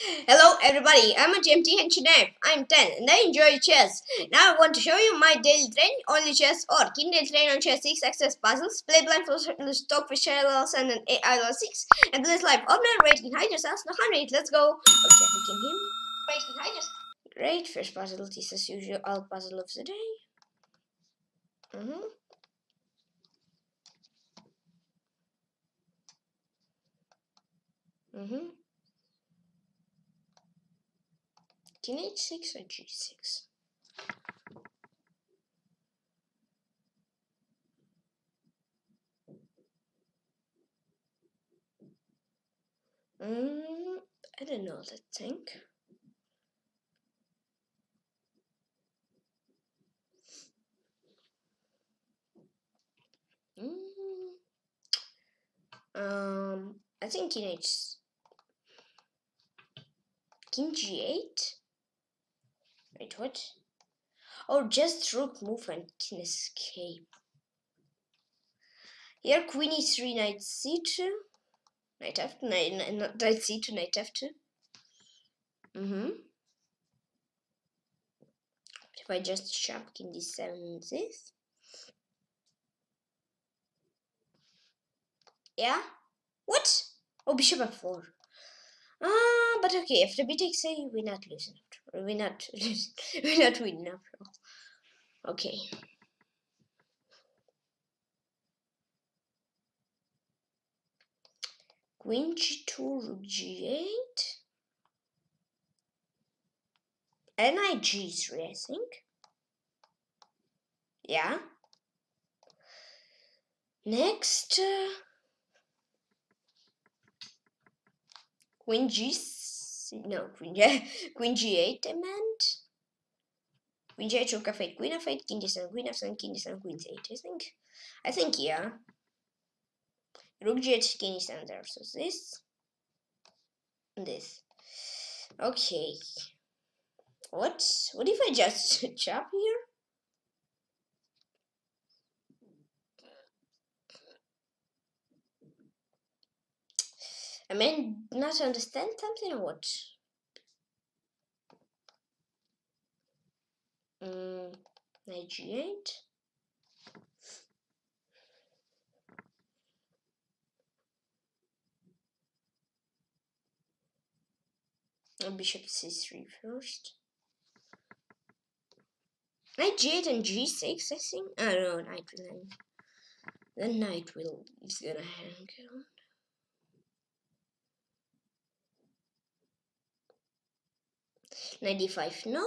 Hello everybody, I'm a GMT Henchinape. I'm 10 and I enjoy chess. Now I want to show you my daily train, only chess or daily train on chess 6 access puzzles, play blind for stock with shells and an AI 6, and this live opener, rating hide yourselves, no hand let's go. Okay, you can me. Rating yourself. Great, first puzzle this is as usual, all puzzle of the day. Mm-hmm. Mm-hmm. King h6 or g6? Mm, I don't know that think. Mm, um, I think king h king g8 Wait, what? Oh, just rook move and can escape. Here, queen e3, knight c2. Knight f2, knight, knight c2, knight f2. Mm-hmm. If I just sharp king d7 this. Yeah? What? Oh, bishop f4. Ah, but okay, if the b takes a, we're not losing. We're not. We're not winning after all. Okay. Queen g2, rook g8. And knight g3, I think. Yeah. Next. Uh, queen g no queen yeah queen g8 I meant queen g8 rook f8 queen f8 king d7 queen f7 king d7 queen c8 I think. I think yeah. Rook g8 king d7 there so this. This. Okay. What? What if I just chop here I mean, not understand something or what? Mm, knight g8. bishop c3 first. Knight g8 and g6, I think. I don't know, knight will Then knight will is gonna hang 95 no?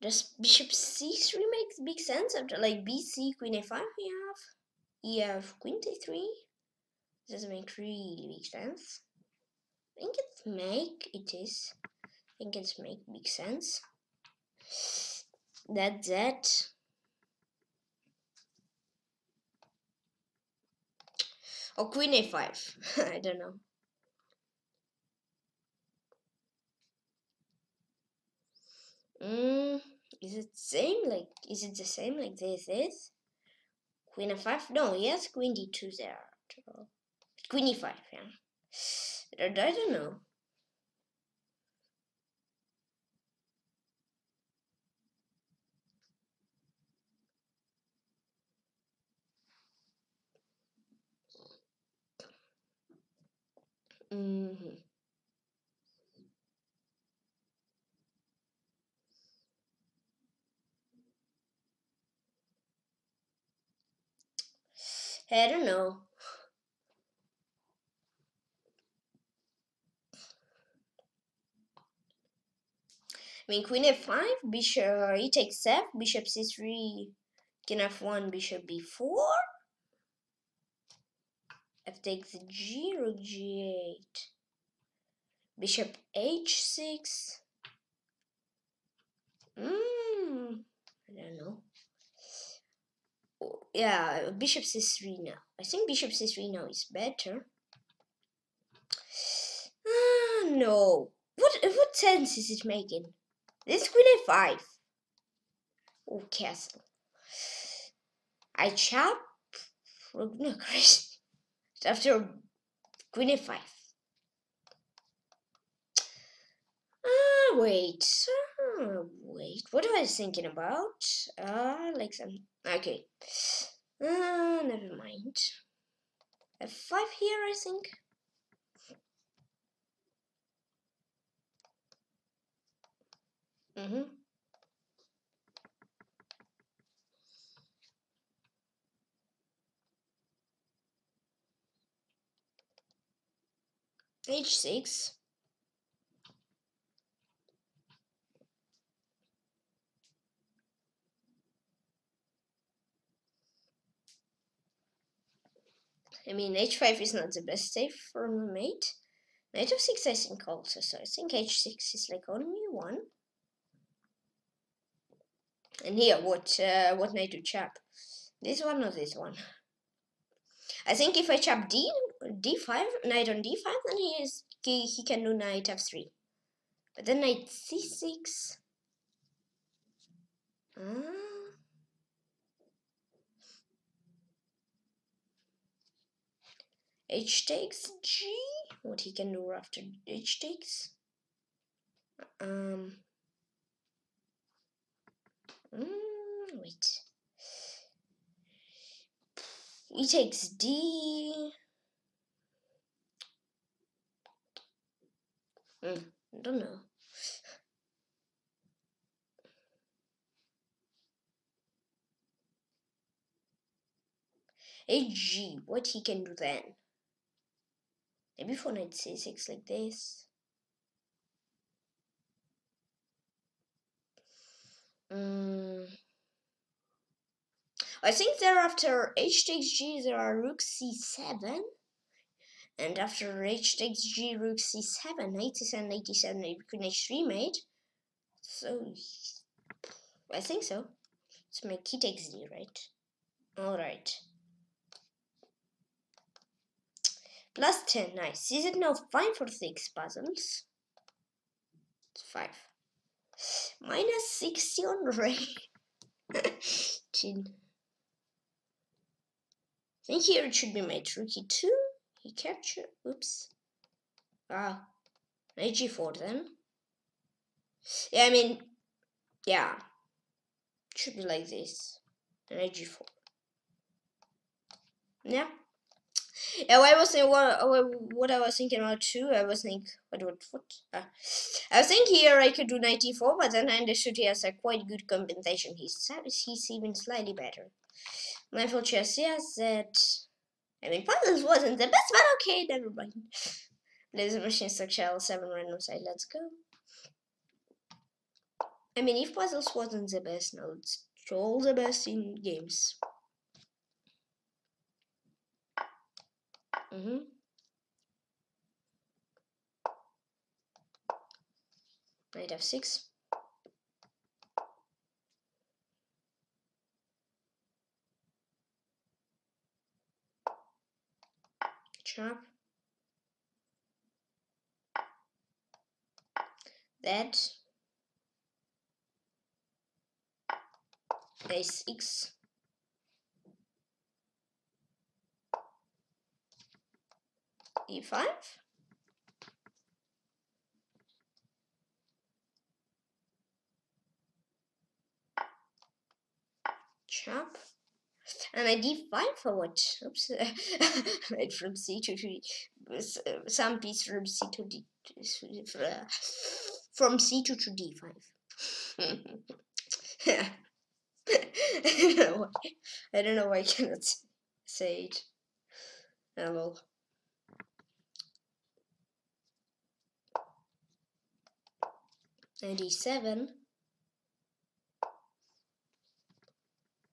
Does bishop c3 makes big sense after like bc queen a5 we have? Ef queen d3 doesn't make really big sense. I think it's make it is. I think it's make big sense. That's that Or queen a5. I don't know. Mm, is it same like is it the same like this is? Queen f5? No, yes, queen d2 there. Queen e5, yeah. I don't know. Mm-hmm. I don't know. I mean, queen f5, bishop e takes f, bishop c3, king f1, bishop b4 f takes g, rook g8, bishop h6. Hmm, I don't know. Oh, yeah, bishop c3 now. I think bishop c3 now is better. Ah, no. What what sense is it making? This queen a5. Oh, castle. I chop rook no Chris after queen f5. Ah, wait. Ah, wait. What am I thinking about? Ah, like some. Okay. Ah, never mind. F5 here, I think. Mm-hmm. H6. I mean, h5 is not the best save a mate. Knight of 6 I think also, so I think h6 is like only one. And here, what uh, what knight to chop? This one or this one? I think if I chop d d5, knight on d5, then he is he, he can do knight f3. But then knight c6. Ah. h takes g. What he can do after h takes? Um. Mm, wait. He takes d. Mm, I don't know. HG, what he can do then? Maybe for knight c6 like this. Mm. I think there after h takes g there are rook c7 and after h takes g rook c7 87 87 queen h3 mate so I think so. So my key takes d right? All right plus 10 nice. Is it now 5 or 6 puzzles it's 5 minus 60 on Ray. 10 and here it should be my rookie 2. He captured. Oops. Ah. Knight g4 then. Yeah, I mean, yeah. It should be like this. Knight g4. Yeah. Yeah, What I was thinking what, uh, what I was thinking about too. I was thinking what what what. Uh, I was thinking here I could do knight e4, but then I understood he has a quite good compensation. He's he's even slightly better. Mindful chess, yes, that. I mean, puzzles wasn't the best, but okay, never mind. Laser machine structure seven random side. Let's go. I mean, if puzzles wasn't the best, now it's all the best in games. Mm-hmm. Knight f6. Chop. That. Ace x. e5. Chop. And I d5 for what? Oops. right from c2 to some piece from c to d from c2 to d5. yeah. I don't know why. I don't know I cannot say it. Oh well. 97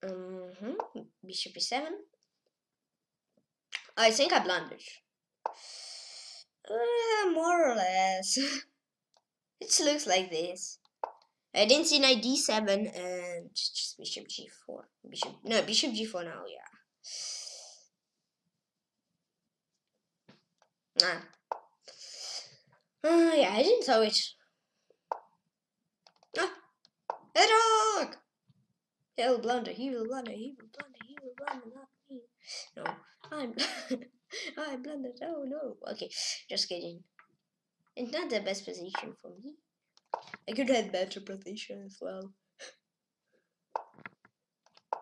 mm -hmm. bishop e7 I think I blundered uh, more or less it looks like this I didn't see knight d7 and just bishop g4 bishop no bishop g4 now yeah nah. Uh, yeah I didn't saw it Ah! Hedgehog! He will blunder, he will blunder, he will blunder, he will run, not me. No, I'm I blundered. Oh no. Okay, just kidding. It's not the best position for me. I could have better position as well.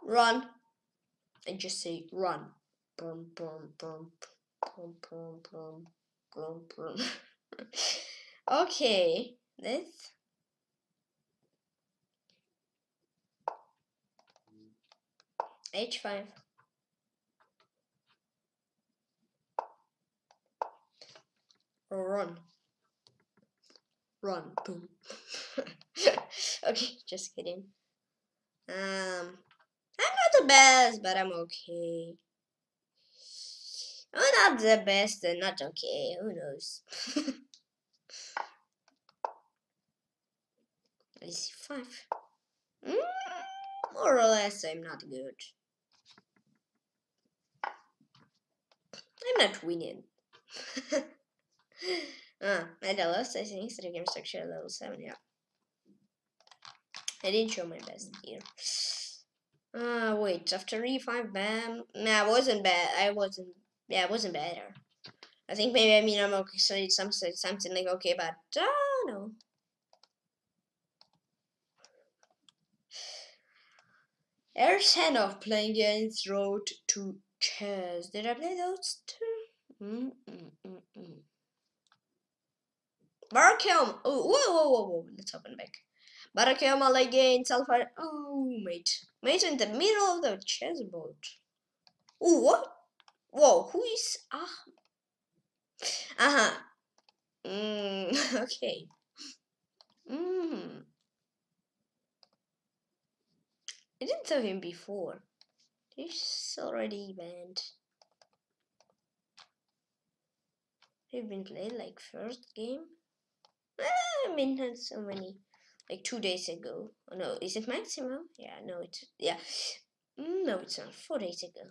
Run. And just say run. Boom, boom, boom, boom, boom, boom, boom, boom. okay, this. H5. Run. Run. Boom. okay, just kidding. Um, I'm not the best, but I'm okay. I'm not the best and not okay. Who knows? I see five. Mm, more or less, I'm not good. I'm not winning. ah, and I lost, I think, three game structure level 7, yeah. I didn't show my best here. Ah, uh, wait, after E5, bam. Nah, I wasn't bad. I wasn't, yeah, I wasn't better. I think maybe, I mean, I'm okay, so it's something, like, okay, but, ah, uh, no. Ersen of playing games Road to Chess. Did I play those two? Mm -mm -mm. Oh, whoa, whoa, whoa, whoa. Let's open back. Barkelm again. Sulfur. Oh, mate. Mate in the middle of the chessboard. Oh, what? Whoa, who is. Ah. Uh huh. Mm, okay. Mm. I didn't tell him before. He's already banned. Have been playing like first game? Ah, I mean, not so many. Like two days ago. Oh no, is it maximum? Yeah, no, it's yeah. No, it's not. Four days ago.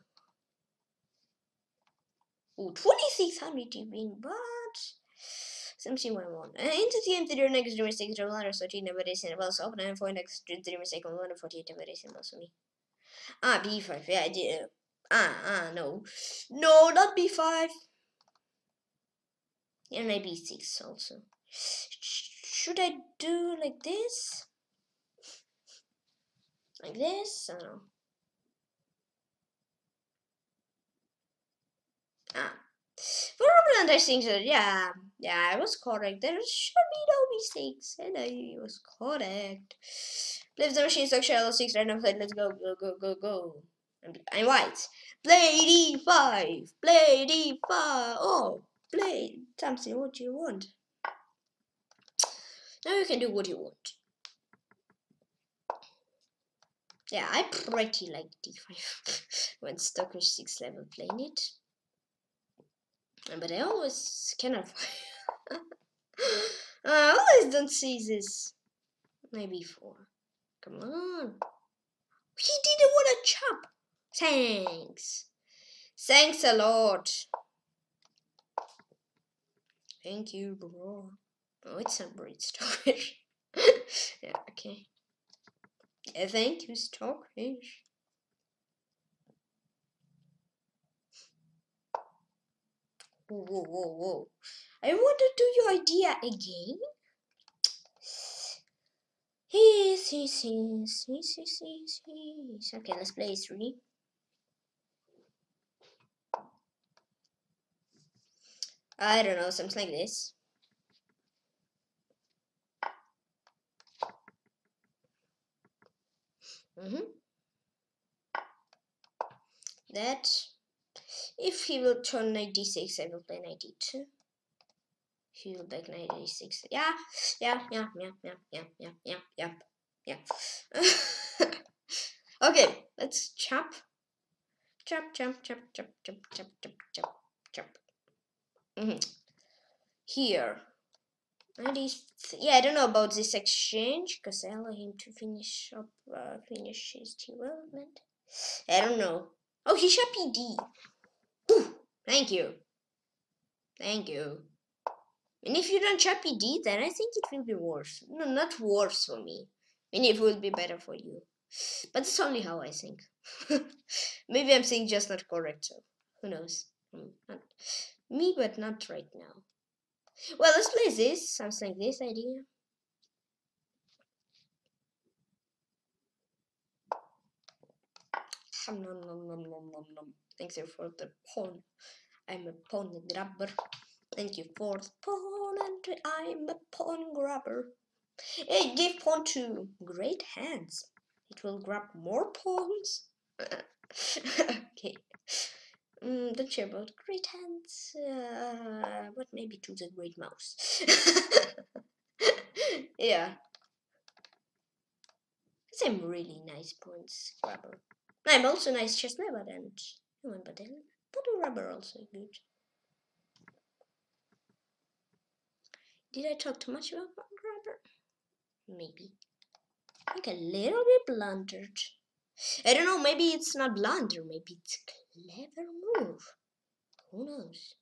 Oh, 2600 TB, but something went wrong. Uh, into the end, the next dream mistakes, the ladder, so never is in a well, so open and for next dream mistake on 148 never is in also me. Ah, b5, yeah, I did. Ah, ah, no. No, not b5. And maybe b6 also. Should I do like this? Like this? I don't know. Ah. For Romulan, I think that, yeah, yeah, I was correct. There should be no mistakes, and I was correct. Lives the machine, stuck shallow, six, random play, let's go, go, go, go, go. I'm, I'm white. Play d5, play d5, oh, play something what do you want. Now you can do what you want. Yeah, I pretty like d5 when stuck with 6 level playing it. But I always cannot I always don't see this. Maybe 4. Come on. He didn't want to chop. Thanks. Thanks a lot. Thank you, bro. Oh, it's a breed stockfish. yeah, okay. Yeah, thank you, stockfish. Whoa, whoa, whoa, whoa. I want to do your idea again. Yes, yes, yes, yes, yes, yes, yes. Okay, let's play three. I don't know, something like this. Mm-hmm. That if he will turn 96, I will play 92. Will back 96. Yeah, yeah, yeah, yeah, yeah, yeah, yeah, yeah, yeah, yeah. okay, let's chop. Chop, chop, chop, chop, chop, chop, chop, chop, chop. Mm -hmm. Here. 90, yeah, I don't know about this exchange because I allow him to finish up, uh, finish his development. I don't know. Oh, he shot PD. Ooh, thank you. Thank you. And if you don't shot PD, then I think it will be worse. No, not worse for me. And it will be better for you. But it's only how I think. Maybe I'm saying just not correct, so who knows? Mm, not me, but not right now. Well, let's play this, something like this idea. Nom, nom, nom, nom, nom, nom. Thank you for the pawn. I'm a pawn grabber. Thank you for the pawn, and I'm a pawn grabber. Hey, give pawn to great hands. It will grab more pawns. okay. Mm, don't care about great hands, uh, but maybe to the great mouse. yeah. Some really nice points, grabber. I'm also nice chest level and human battalion. Bottle rubber also good. Did I talk too much about rubber? Maybe. Think a little bit blundered. I don't know, maybe it's not blunder, maybe it's clever move. Who knows?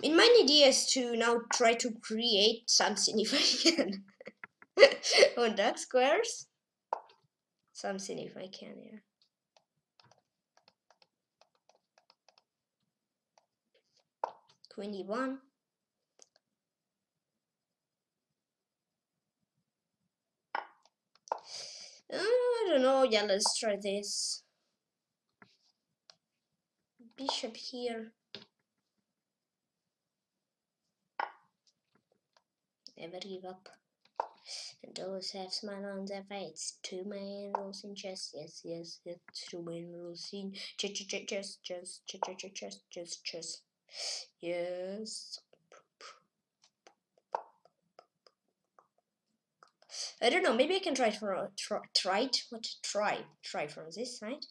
In my idea is to now try to create something if I can. on dark squares. Something if I can, yeah. Twenty-one. Uh, I don't know. Yeah, let's try this. Bishop here. Never give up. And always have smile on their face. Two main rules in chess. Yes, yes, yes. Two main rules in chess, chess, chess, chess, chess, chess, chess, chess. Yes. I don't know. Maybe I can try for try, try it. What try try from this side.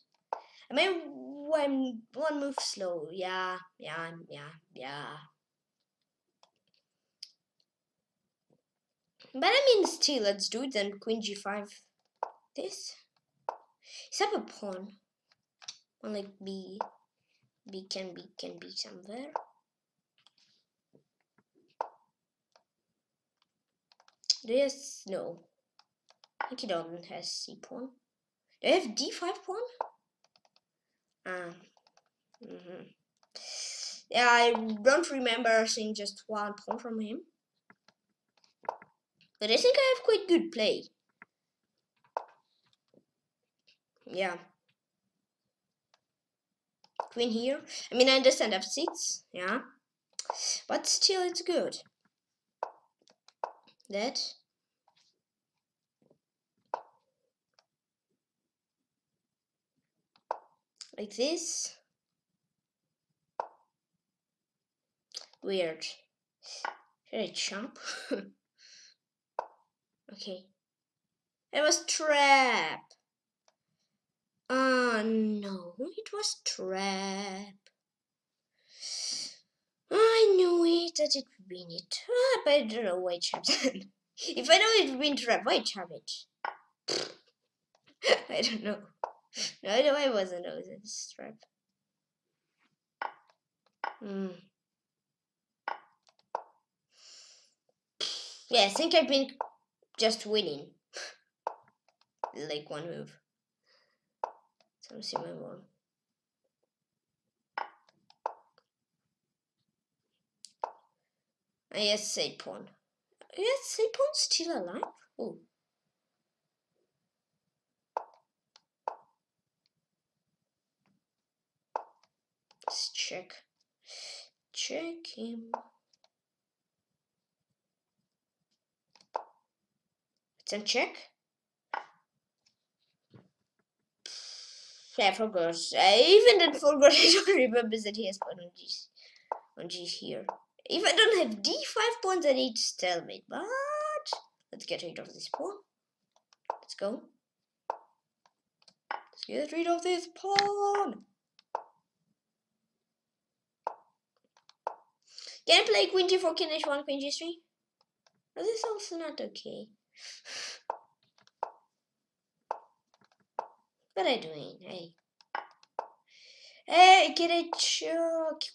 I mean, one one move slow. Yeah, yeah, yeah, yeah. But I mean, still, let's do it then. Queen g5. This. Is up a pawn. On like b. B can be can be somewhere. This no. He doesn't have c pawn. Do I have d5 pawn? Ah. Mm -hmm. Yeah, I don't remember seeing just one pawn from him. But I think I have quite good play. Yeah. Queen here. I mean, I understand f6, yeah. But still, it's good. That. Like this. Weird. I jump? Okay. It was trap. Oh no, it was trap. I knew it that it be it. Ah, but I don't know why then. if I would be trap, why it? I don't know. No, I wasn't know this trap. Hmm. Yeah, I think I've been just winning. like one move. So see my one. Yes, say pawn. Yes, say still alive. Oh. Let's check. Check him. Then check. Yeah, I forgot. I even did forgot. I don't remember that he has put on G, on G here. If I don't have D5 pawns, I need to stalemate. But let's get rid of this pawn. Let's go. Let's get rid of this pawn. Can I play queen g4, king h1, queen g3? Oh, this is also not okay. What are you doing? Hey. Hey, get it,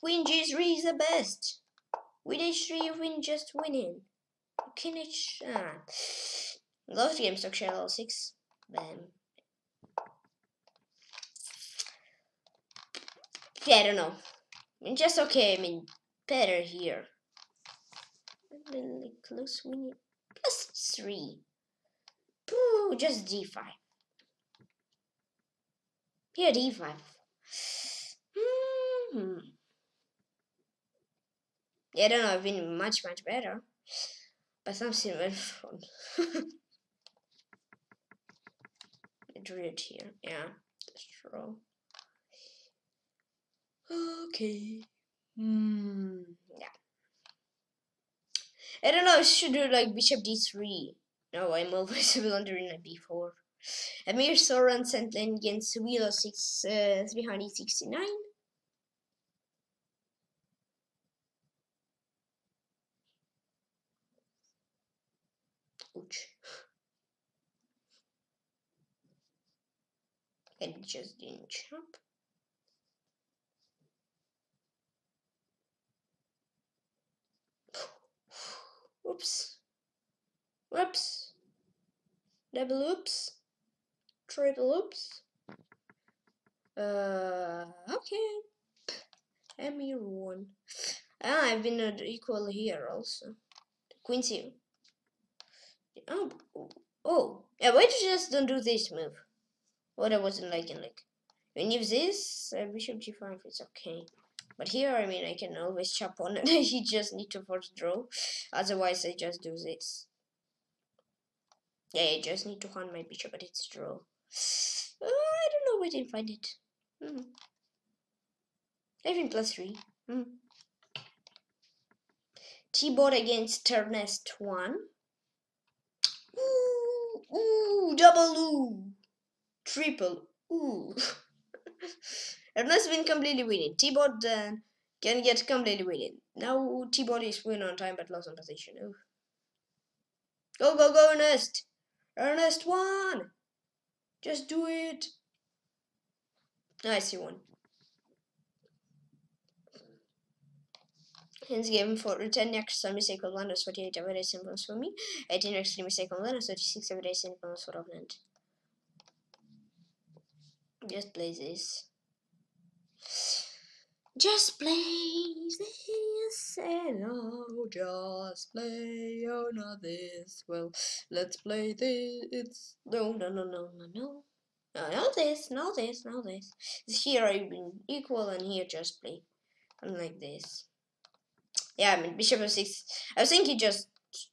Queen G3 is the best. With H3, you win just winning. King H. Ah. Love game stock shell 6. Bam. Yeah, I don't know. I mean, just okay. I mean, better here. Like close winning plus three. Pooh, just d5. Here, d5. Hmm. Yeah, I don't know. I've been much, much better. But something went wrong. Drew it here. Yeah, that's true. Okay. Hmm. Yeah. I don't know. I should do like bishop d3. No, I'm always blundering at b4. Amir lane against Wheel 6, uh, 369. Ouch. It just didn't jump. Oops. Whoops. Double oops. Triple oops. Uh, okay. Emir one. Ah, I've been at equal here also. Quincy. Oh, oh. Yeah, why did you just don't do this move? What I wasn't liking, like. When you this, uh, bishop g5 is okay. But here, I mean, I can always chop on it. you just need to force draw. Otherwise, I just do this. Yeah, I just need to hunt my bishop, but it's draw. Uh, I don't know where to find it. Mm. Even plus three. Mm. T-board against Ernest 1. Ooh, ooh, double ooh. Triple ooh. Ernest been completely winning. T-board uh, can get completely winning. Now T-board is win on time but lost on position. Ooh. Go, go, go, Ernest! Ernest won! Just do it! Nice, you won. Hence game for 10 next time mistake on land 48 everyday symbols for me. 18 next mistake on land 36 everyday symbols for opponent. Just play this. Just play this hello, just play oh not this. Well, let's play this. No, no, no, no, no, no. No, not this, not this, not this. Here I've been equal and here just play. Unlike this. Yeah, I mean bishop of six. I think he just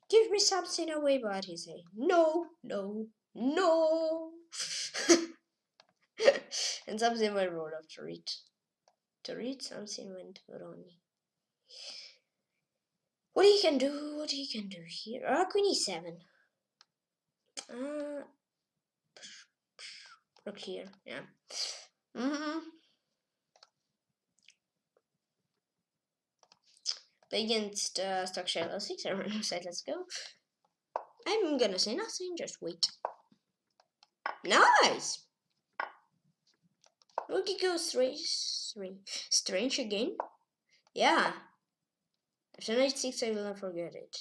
give me something away, but he say no, no, no. and something went wrong after it to read something went wrong. What he can do, what he can do here. Ah, queen e7. Uh, look here, yeah. Mm -hmm. Against uh, stock shell 06, everyone said let's go. I'm gonna say nothing, just wait. Nice! Rookie goes three, three. Strange again? Yeah. After night six, I will not forget it.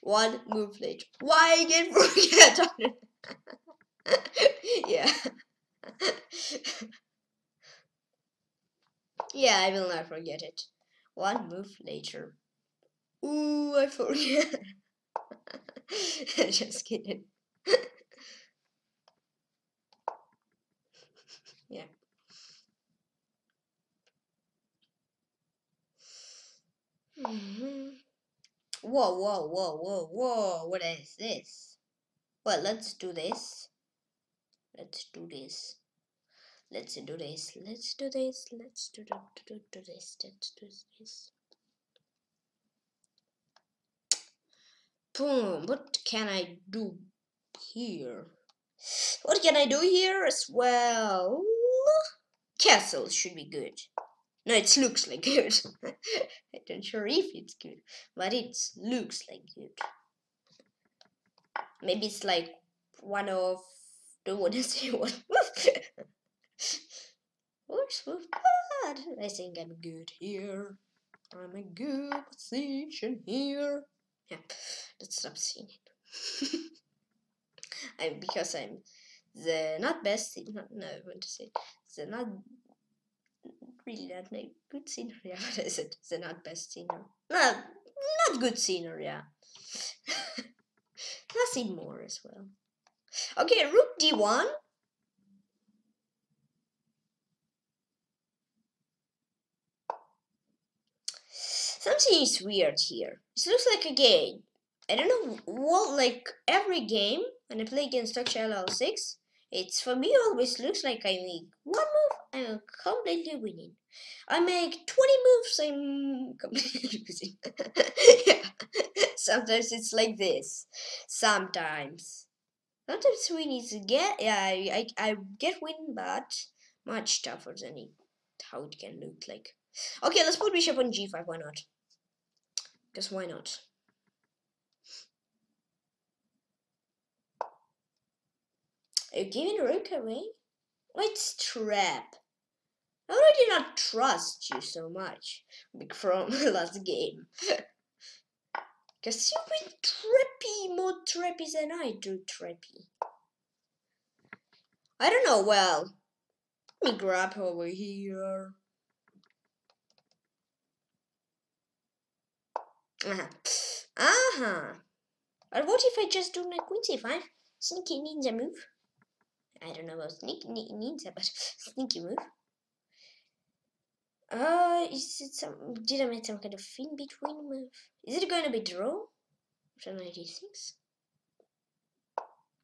One move later. Why again forget yeah. yeah, I will not forget it. One move later. Ooh, I forget. Just kidding. yeah. Mm-hmm. Whoa, whoa, whoa, whoa, whoa, what is this? Well, let's do this. Let's do this. Let's do this. Let's do this. Let's do, do, do, do this. Let's do this. Boom. What can I do here? What can I do here as well? Castle should be good. No, it looks like good. I don't sure if it's good, but it looks like good. Maybe it's like one of is it? What's bad? I think I'm good here. I'm a good position here. Yeah, let's stop seeing it. I'm because I'm the not best scene, not, no, I want to say the not really not no, good scenery. Yeah, what is it? The not best scenery. No, not good scenery. Yeah, nothing more as well. Okay, rook d1. Something is weird here. It looks like a game. I don't know what, like every game when I play against Dr. LL6, it's for me always looks like I make one move, I'm completely winning. I make 20 moves, I'm completely losing. yeah. Sometimes it's like this. Sometimes. Sometimes we need to get, yeah, I, I, I get win, but much tougher than it, how it can look like. Okay, let's put bishop on g5, why not? Because why not? Are you giving rook away? What's trap? I not trust you so much from last game? Because you been trappy, more trappy than I do trappy. I don't know, well, let me grab over here. Uh-huh. Uh-huh. What if I just do like queen c5? Sneaky ninja move. I don't know about sneaky ninja, but sneaky move. Uh, is it some, did I make some kind of in between move? Is it going to be draw? After 96?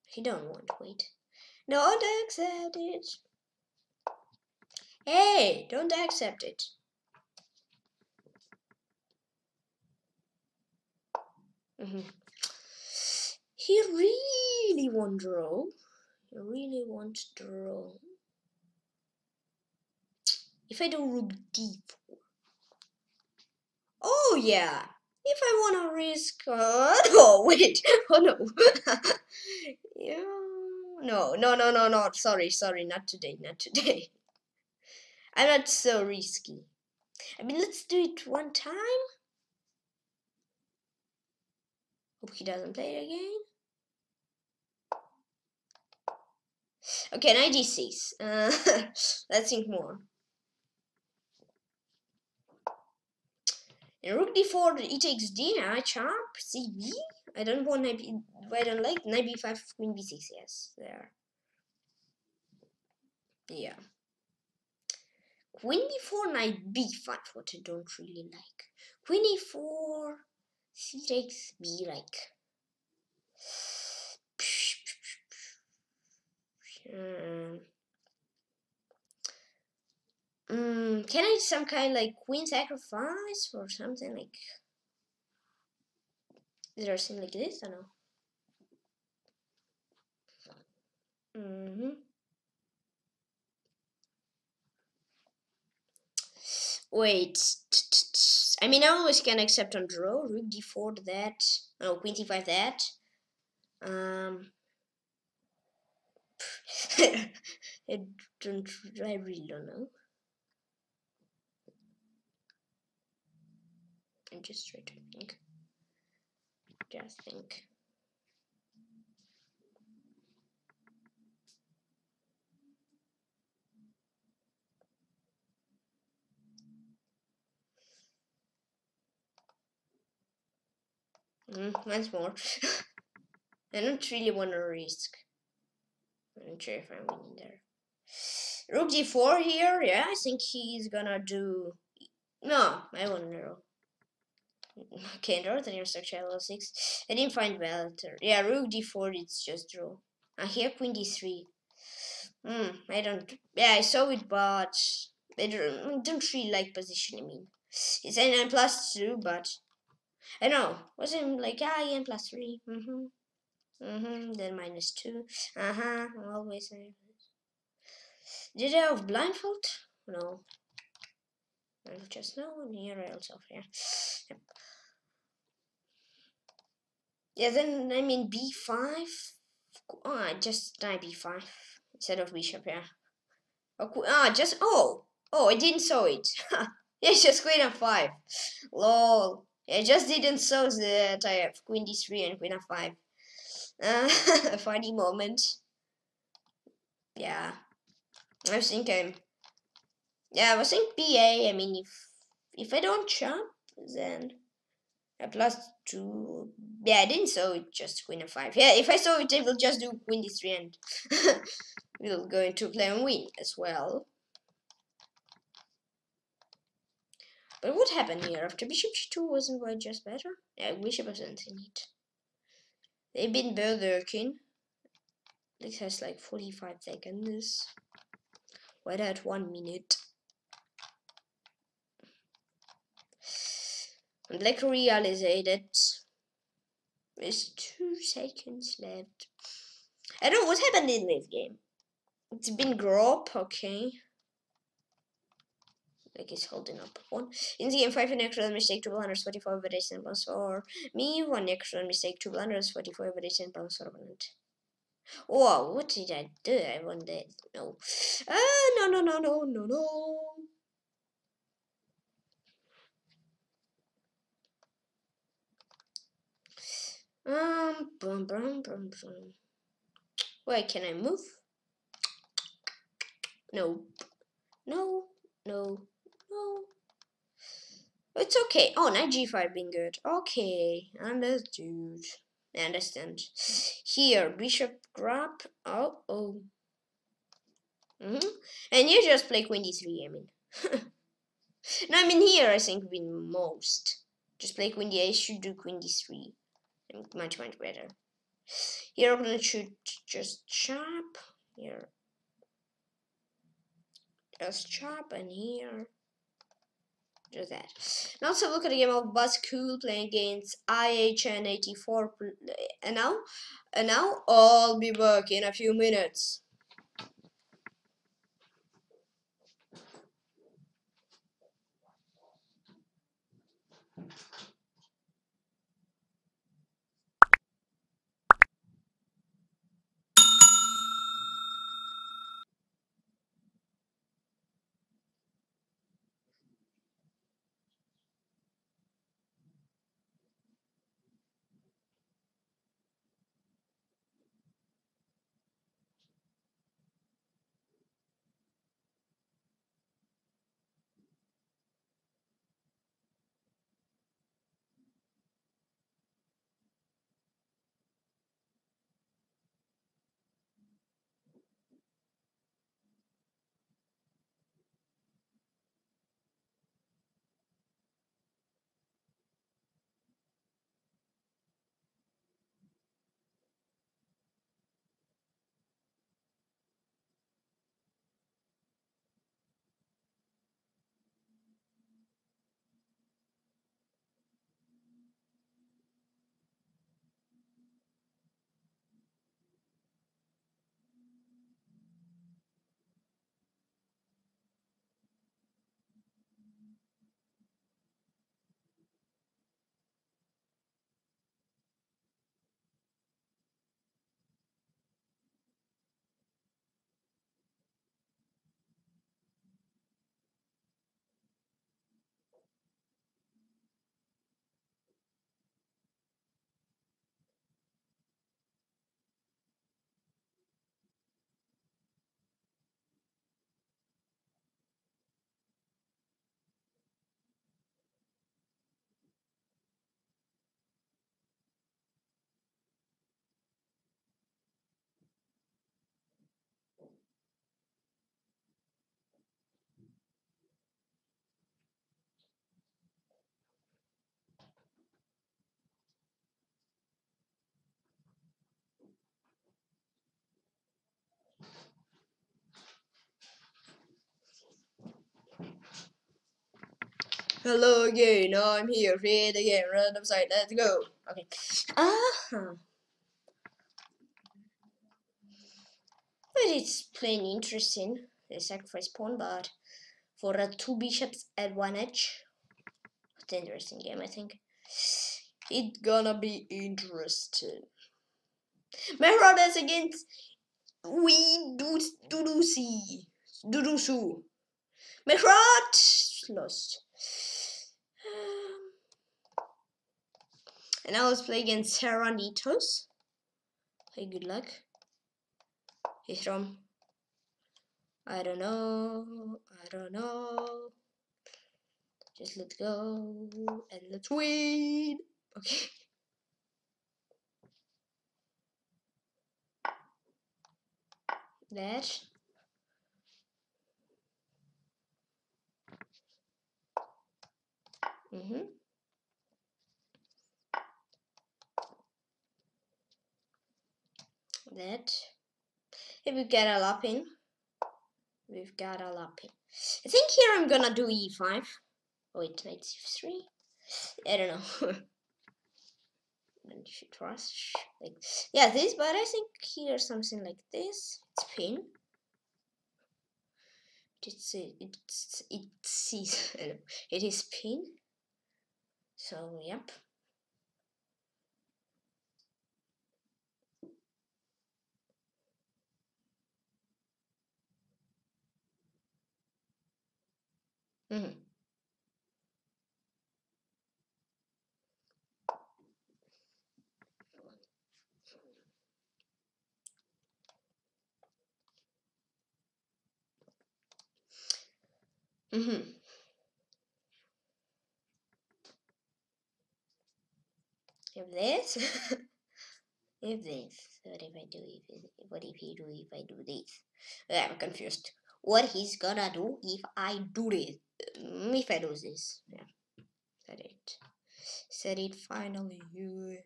He don't want to wait. Don't accept it. Hey, don't accept it. -hmm. He really want draw. He really want draw. If I do rook d4. Oh yeah. If I want to risk, uh, oh wait, oh no, yeah, no, no, no, no, no, sorry, sorry, not today, not today. I'm not so risky. I mean, let's do it one time. Hope he doesn't play it again. Okay, 96. Uh, let's think more. In rook d4, e takes d, I chop, cb. I don't want knight b, I don't like knight b5, queen b6, yes, there. Yeah. Queen d4, knight b5, what I don't really like. Queen e4, c takes me like. Um, um, can I some kind like queen sacrifice or something like? Is there something like this? I don't know. Mm Wait. I mean, I always can accept on draw. Rook d4 that. Oh, queen c5 that. Um. I don't. I really don't know. I'm just trying to think. Just think. Mm, once more. I don't really want to risk. I'm not sure if I'm winning there. Rook d4 here, yeah, I think he's gonna do... No, I want to know. Okay, draw the nearest structure L6. I didn't find better. Yeah, rook d4, it's just draw. I hear queen d3. Hmm, I don't... Yeah, I saw it, but... I don't, I don't really like position, I mean. It's n plus 2, but... I know. Wasn't like, ah, n plus 3. Mm-hmm. Mm-hmm. Then minus 2. Uh-huh. Always. Did I have blindfold? No. I just and here I also, yeah. Yep. Yeah, then I mean b5. Oh, I just die b5 instead of bishop. Yeah. Oh, ah, just oh oh I didn't saw it. yeah, just queen f5. Lol. I just didn't saw that I have queen d3 and queen f5. Uh, a funny moment. yeah. I was thinking, yeah, I was thinking BA. I mean, if if I don't jump, then a plus two. Yeah, I didn't saw it just queen f5. Yeah, if I saw it, I will just do queen d3 and we'll go into play and win as well. But what happened here? After bishop g2 wasn't white just better? Yeah, bishop wasn't in it. They've been berserking. This has like 45 seconds. White at one minute. And black realized it. There's two seconds left. I don't know what happened in this game. It's been grop, okay. Like he's holding up one. In the game, 5 an extra mistake, 2 blunders, 44 but 10 pounds for me, 1 extra mistake, 2 blunders, 44 but 10 pounds for opponent. Oh, what did I do? I won. No. Ah, no, no, no, no, no, no. Um, boom, boom, boom, boom. Wait, can I move? No. No, no, no. It's okay. Oh, knight g5 being good. Okay, understood. I understand. Here, bishop grab. Oh, oh. Mm -hmm. And you just play queen d3, I mean. no, I mean here I think win most. Just play queen d8, should do queen d3 much much better here gonna shoot just chop here just chop and here just that. Now let's look at a game of Buzz Cool playing against IHN84 and now and now I'll be back in a few minutes Hello again, I'm here, the game, random site, let's go. Okay. Ah. Uh-huh. But it's plain interesting. They sacrifice pawn, but for uh, two bishops at one edge. It's an interesting game, I think. It's gonna be interesting. Mehran is against we do do do see do do su. Mehrat lost. And now let's play against Serranitos. Hey, good luck. Hey, from I don't know. I don't know. Just let's go and let's win. Okay. That. Mm-hmm. That. If we get a lapin, we've got a lapin. I think here I'm gonna do e5. Oh, wait, knight c3. I don't know. and rush like yeah this, but I think here something like this. It's pin. It's it's it's it is pin. So yep. Mm-hmm. Mm-hmm. If this, if this, what if I do if what if he do if I do this? I'm confused. What he's gonna do if I do this? Mm, if I do this, yeah, said it, said it finally. You,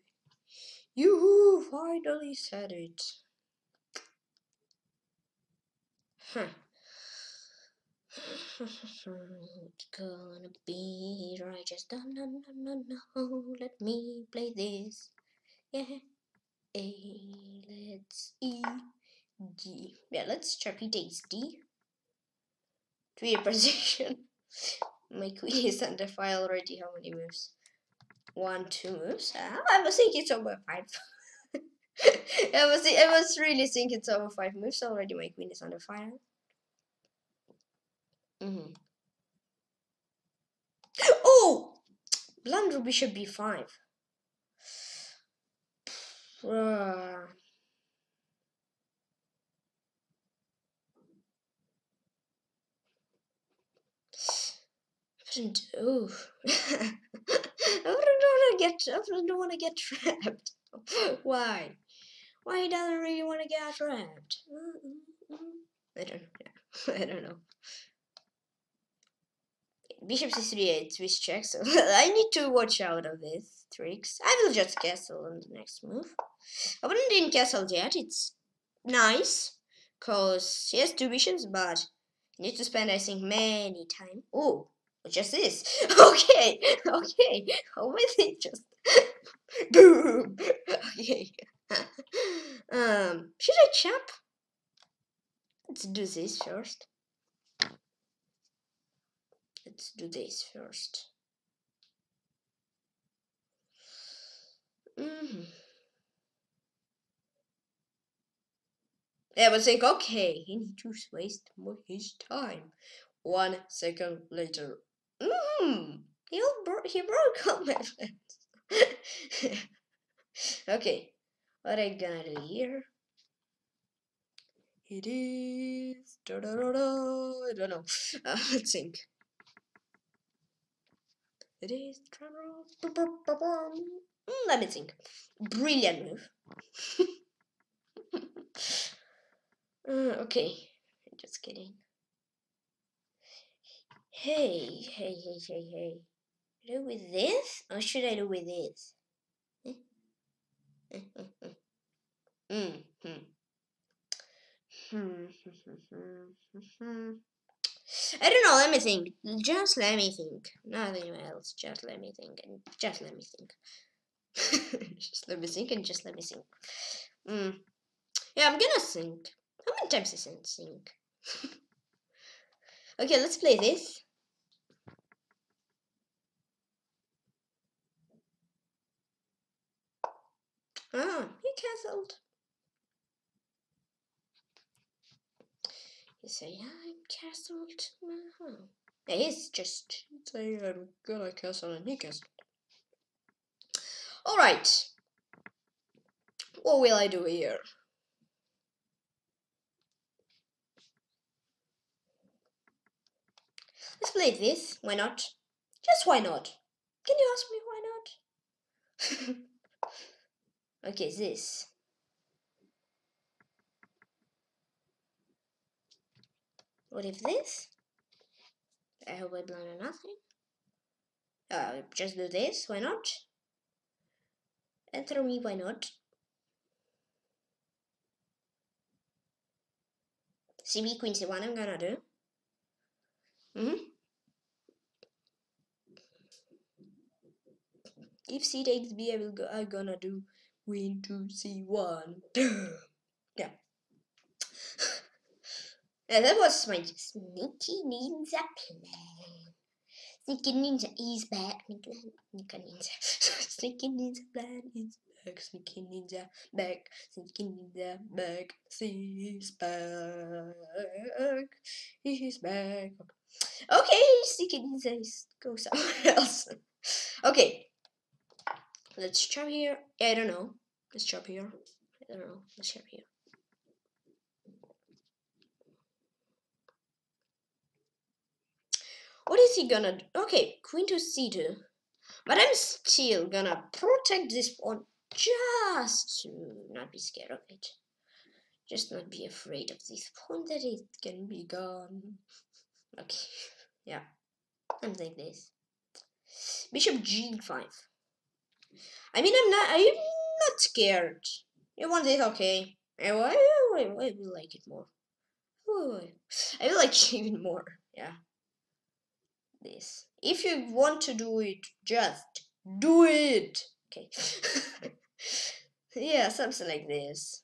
you finally said it. Huh it's gonna be right. Just no, no, no, no, no. Let me play this. Yeah. A. Let's E, G. Yeah, let's repeat D. Three position. My queen is under file already. How many moves? One, two moves. Ah, I was thinking it's over five. I was I was really thinking it's over five moves already. My queen is under fire. Mm-hmm. Oh! Blunder bishop b5. Uh, oh. I don't want to get. I don't want to get trapped. Why? Why doesn't really want to get trapped? I don't know. I don't know bishop c3 Swiss check, so I need to watch out of these tricks. I will just castle on the next move. I wouldn't in castle yet, it's nice, because he has two bishops, but need to spend, I think, many time. Oh, just this. Okay, okay, how is it just... Boom! Okay. um, should I chop? Let's do this first. Let's do this first. Mm -hmm. Yeah, but think, okay, he needs to waste more his time. One second later. Mm. He, bro he broke all my friends. okay, what I gonna do here? It is. Da -da -da I don't know. Uh, let's think. It is. Mm, let me think. Brilliant move. uh, okay, just kidding. Hey, hey, hey, hey, hey. Do with this, or should I do with this? mm hmm. Hmm. Hmm. I don't know, let me think. Just let me think. Nothing else. Just let me think. And just let me think. just let me think and just let me think. Mm. Yeah, I'm gonna think. How many times is it think? okay, let's play this. Ah, he cancelled. You say, I'm castled. Uh-huh. He's just say, I'm gonna castle and he castled. Alright. What will I do here? Let's play this. Why not? Just why not? Can you ask me why not? okay, this. What if this? I hope I blind on nothing. Uh, just do this, why not? And throw me, why not? CB Queen C1 I'm gonna do. Mm hmm If C takes B, I will go. I'm gonna do Queen to C1. yeah. yeah, that was my sneaky ninja plan. Sneaky ninja is back. Sneaky ninja. Sneaky ninja plan is back. Sneaky ninja back. Sneaky ninja back. He's back. He's back. Okay, Sneaky ninja go somewhere else. okay. Let's chop here. I don't know. Let's chop here. I don't know. Let's chop here. What is he gonna do? Okay, queen to c2. But I'm still gonna protect this pawn just to not be scared of it. Just not be afraid of this pawn that it can be gone. Okay, yeah. I'm like this. Bishop g5. I mean, I'm not. I'm not scared. You want it? Okay. I, I, I, I will like it more. I will like it even more. Yeah. This. If you want to do it, just do it. Okay. yeah, something like this.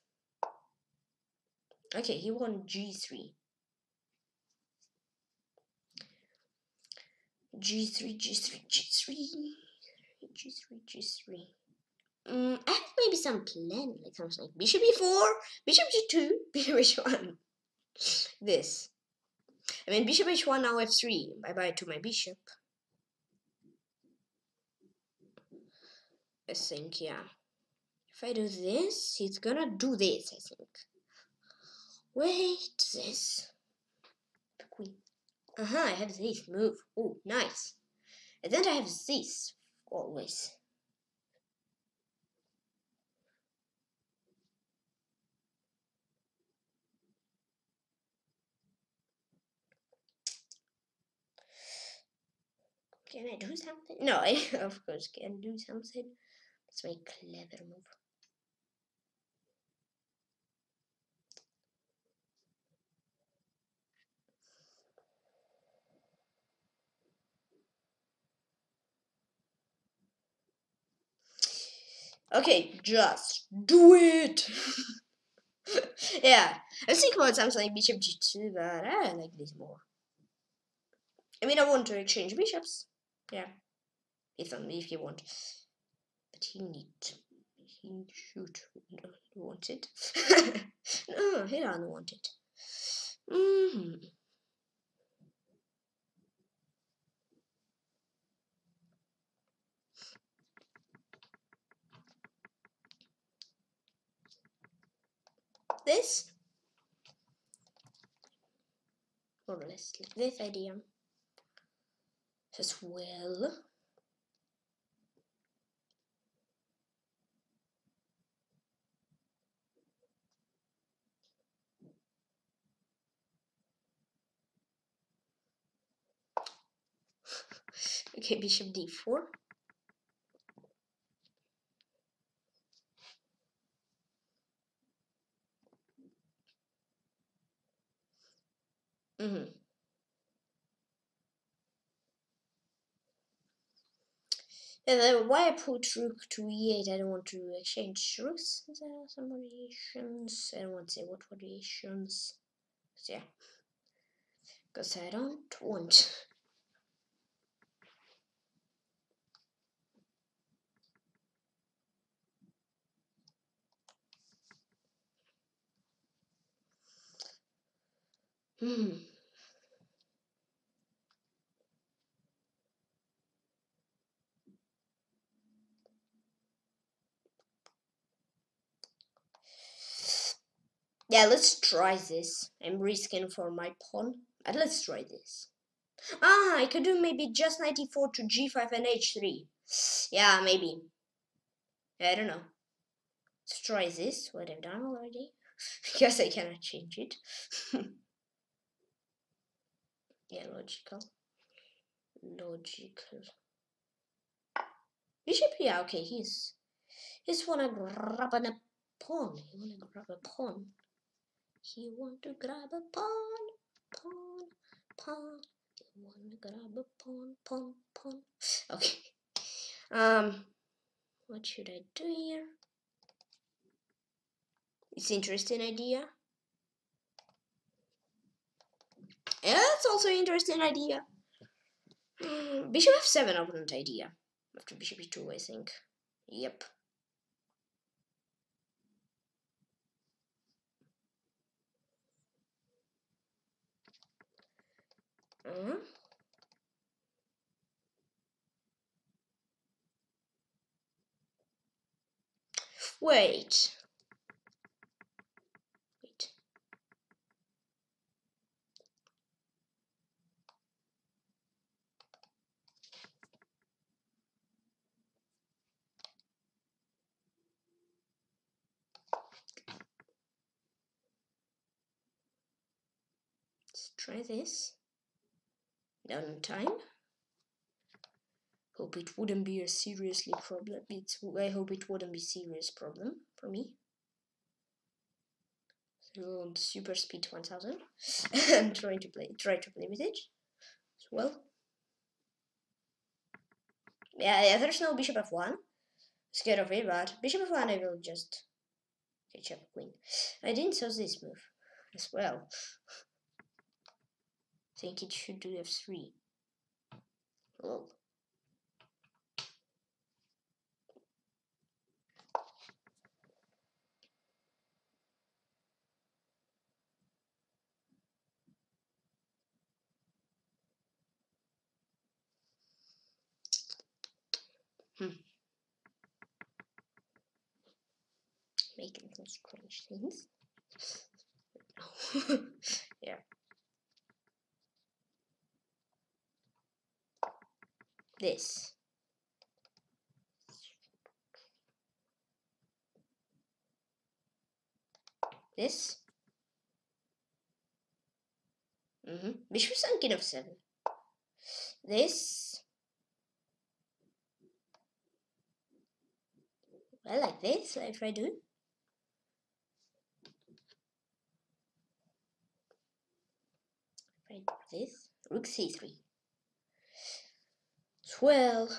Okay, he won G3. G3, G3, G3, G3, G3. Mm, I have maybe some plan, like something like bishop e4, bishop g2, bishop h1. This. I mean, bishop h1, now f3. Bye bye to my bishop. I think, yeah. If I do this, he's gonna do this, I think. Wait, this. Queen. Uh huh, I have this move. Oh, nice. And then I have this always. Can I do something? No, I of course can do something. It's my clever move. Okay, just do it. yeah, I was thinking about something like bishop g2, but I like this more. I mean, I want to exchange bishops. Yeah, if only if you want. But he need he should want it. no, he don't want it. Mm -hmm. this or like this idea as well okay bishop d4 Mm-hmm. And then why I put rook to e8, I don't want to exchange rooks. There are some variations. I don't want to say what variations. So yeah. Because I don't want Hmm. Yeah, let's try this. I'm risking for my pawn, but let's try this. Ah, I could do maybe just 94 to g5 and h3. Yeah, maybe. I don't know. Let's try this, what I've done already. because I cannot change it. yeah, logical. Logical. Bishop, yeah, okay, he's he's wanna grab a pawn. He wanna grab a pawn. He want to grab a pawn, pawn, pawn. He wanna grab a pawn, pawn, pawn. Okay. Um, what should I do here? It's interesting idea. Yeah, it's also interesting idea. Bishop f7 opponent idea. After bishop e2, I think. Yep. Uh -huh. Wait. try this down time. Hope it wouldn't be a seriously problem it's I hope it wouldn't be serious problem for me. So super speed 1000 I'm trying to play try to play with it as well. Yeah, yeah there's no bishop f1 scared of it but bishop f1 I will just catch up queen I didn't choose this move as well think it should do f3. Oh. Hmm. Making some strange things. yeah. This. This. -hmm. Bishop of 7. This. Well, like this, if I do. If I do this, rook c3. Well,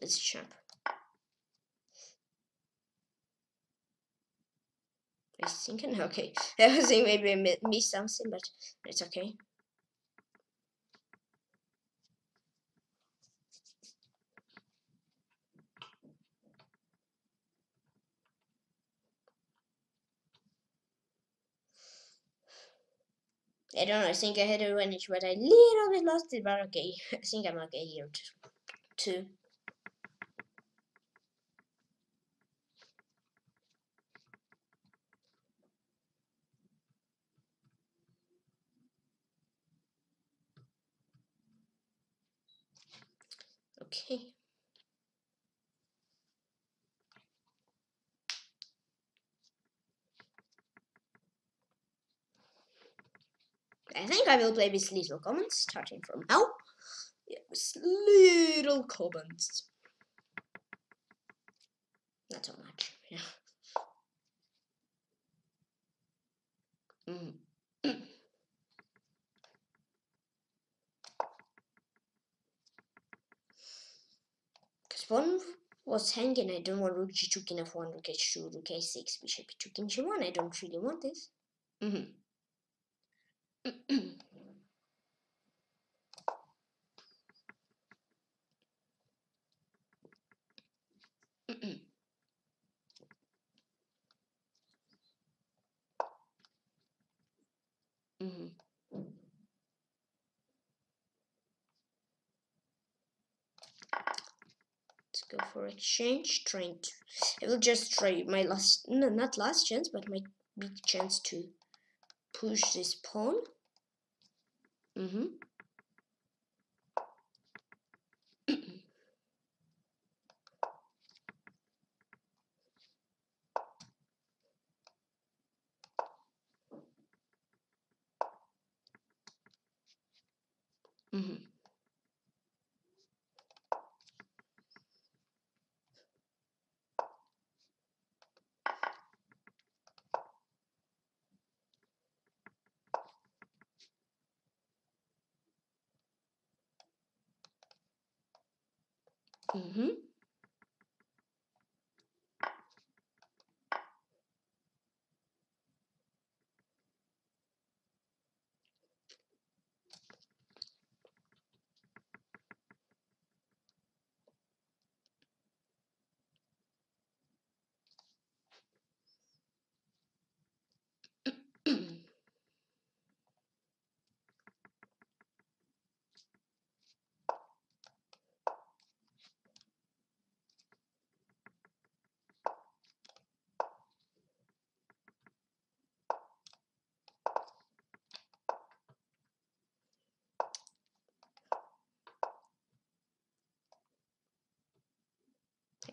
Let's jump. Thinking, okay. I was maybe I missed something, but it's okay. I don't know, I think I had a advantage, but I little bit lost it, but okay. I think I'm okay here too. Okay. I think I will play with little comments starting from now. Little comments. Not so much, yeah. Mm. One was hanging. I don't want rook g2, king f1, rook h2, rook a6, bishop e2, king g1. I don't really want this. Mm-hmm. mm-hmm. Let's go for exchange. Trying to. I will just try my last. No, not last chance, but my big chance to push this pawn. Mm-hmm. mm-hmm. Mm-hmm.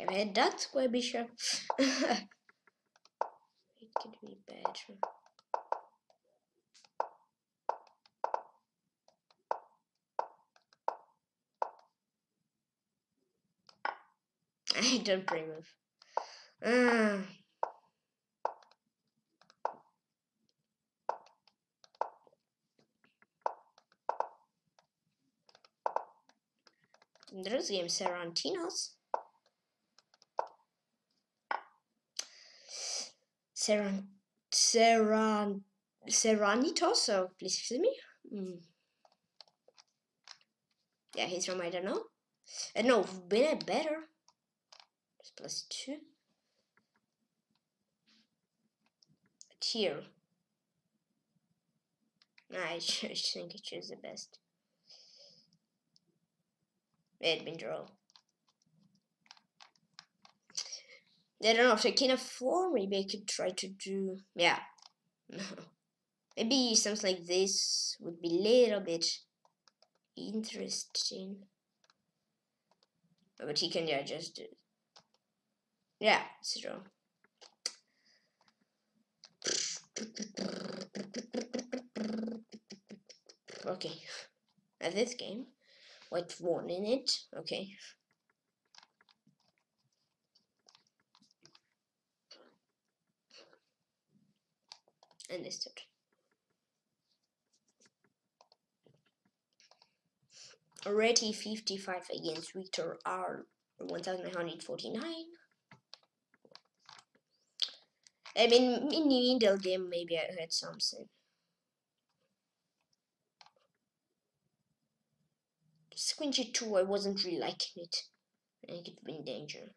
Have I had that square it could be better. I don't pre-move. Ah. Those games Serrantinos. Serran Seran, Serranitos, so please excuse me. Mm. Yeah, he's from I don't know. Uh, no, been better. Just plus two. Here. I think I choose the best. It been draw. I don't know if I can afford. Maybe I could try to do. Yeah. maybe something like this would be a little bit interesting. Oh, but he can yeah, just do. Yeah, it's. Okay. At this game, white one in it. Okay. Understood. Already 55 against Victor R 1949. I mean, in the middle game, maybe I heard something. Squinchy 2, I wasn't really liking it. I think it be in danger.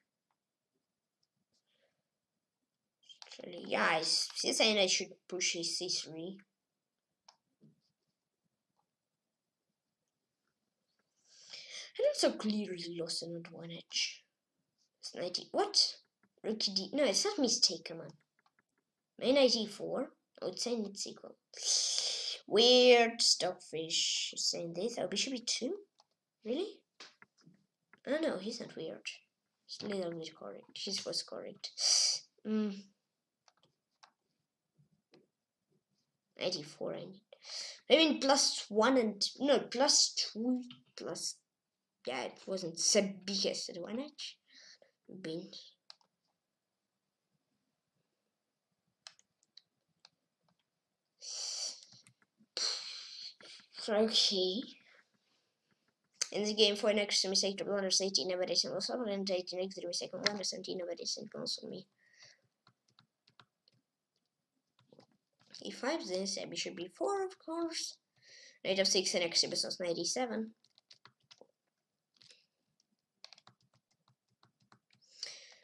Actually, yeah, he's saying I should push his c3. I also clearly lost an advantage. It's 90. What? Rook d. No, it's not mistake, come on. May 94. I would say it's equal. Weird stockfish is saying this. Oh, bishop e2? Really? Oh no, he's not weird. He's a little bit correct. He's was correct. Mm. 84 I need. I mean plus one and no plus two plus yeah it wasn't the biggest advantage. Been okay. In the game, for an extra mistake, the blunders 18 never is also and 18 extra mistake on blunders 17 never is on me. E5 this, and bishop b4 of course. Knight of 6 and extra business 97.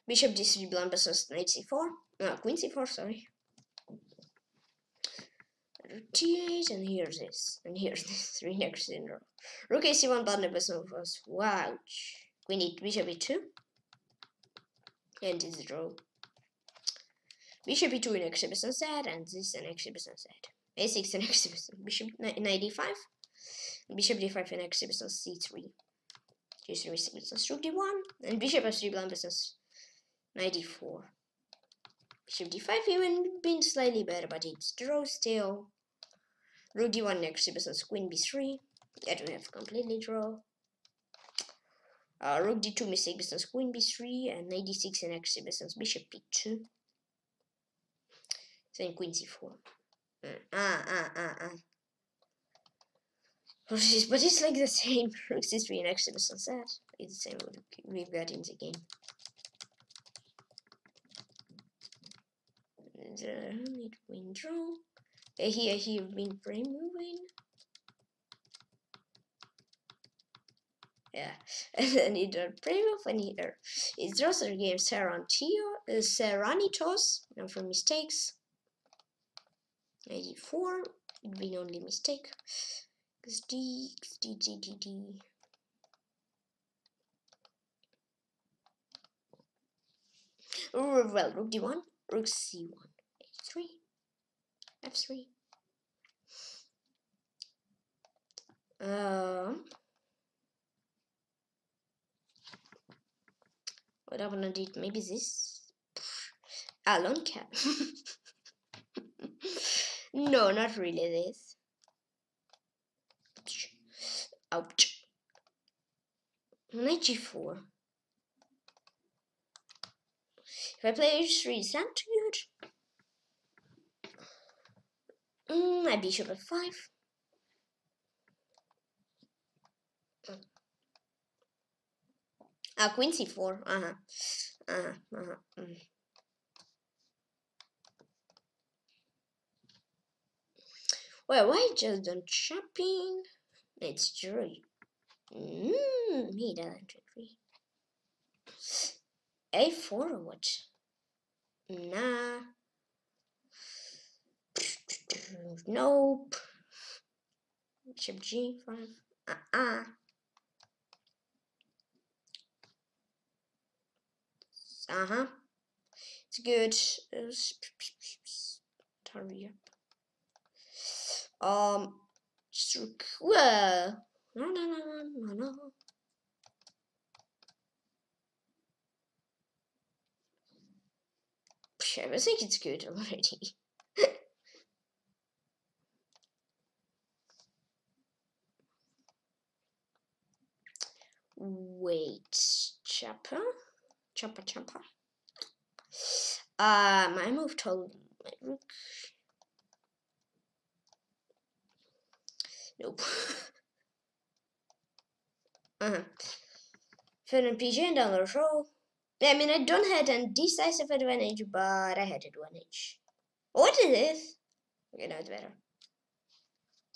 Bishop d3 blind business knight c4. No, queen c4, sorry. T8 and here's this. And here's this. Three next in row. Rook a1 blind business was wow. Queen e bishop e2. And this draw. Bishop e2 in exhibition set, and this is an exhibition set. a6 in exhibition. Bishop knight d5. Bishop d5 in exhibition c3. G3 exhibition rook d1. And bishop f3 blind business 94. Bishop d5 even been slightly better, but it's draw still. Rook d1 next business queen b3. I don't have completely draw. Uh, rook d2 mistake business queen b3 and knight d6 and next business bishop b2. Then queen c4. Mm. Ah, ah, ah, ah. But it's like the same. Rook c3 and next business set. It's the same we've got in the game. Need win draw. Here, here, been frame moving. Yeah, and then it a frame of and here. It draws the game Serantio, uh, Serranitos, and for mistakes. 84, it been only mistake. XD, XD, well, rook d1, rook c1, h3, f3. Um, what I wanna do? Maybe this. Alone cap. no, not really this. Ouch. Knight g4. If I play h3, is that good? Mm, my bishop f5. Ah, queen c4. Uh-huh. Uh-huh. Uh-huh. Mm. Well, why just don't shopping? It's true. Mmm, he doesn't agree. A4 or what? Nah. Nope. Bishop G5. Uh-uh. Uh-huh. It's good. Up. Um, well, no, no. I think it's good already. Wait, chopper, chopper, chopper. Um, I moved to rook. Nope. uh-huh. Film PG down the row. I mean, I don't have a decisive advantage, but I had advantage. What is this? Okay, now it's better.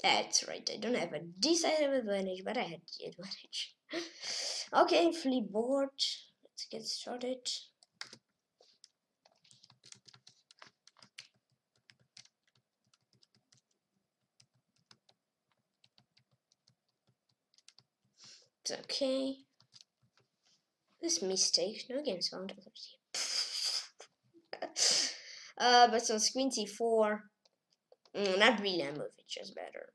That's right, I don't have a decisive advantage, but I had the advantage. okay, flip board. Let's get started. Okay. This mistake, no games found. uh, but so queen c4, mm, not really a move, it's just better.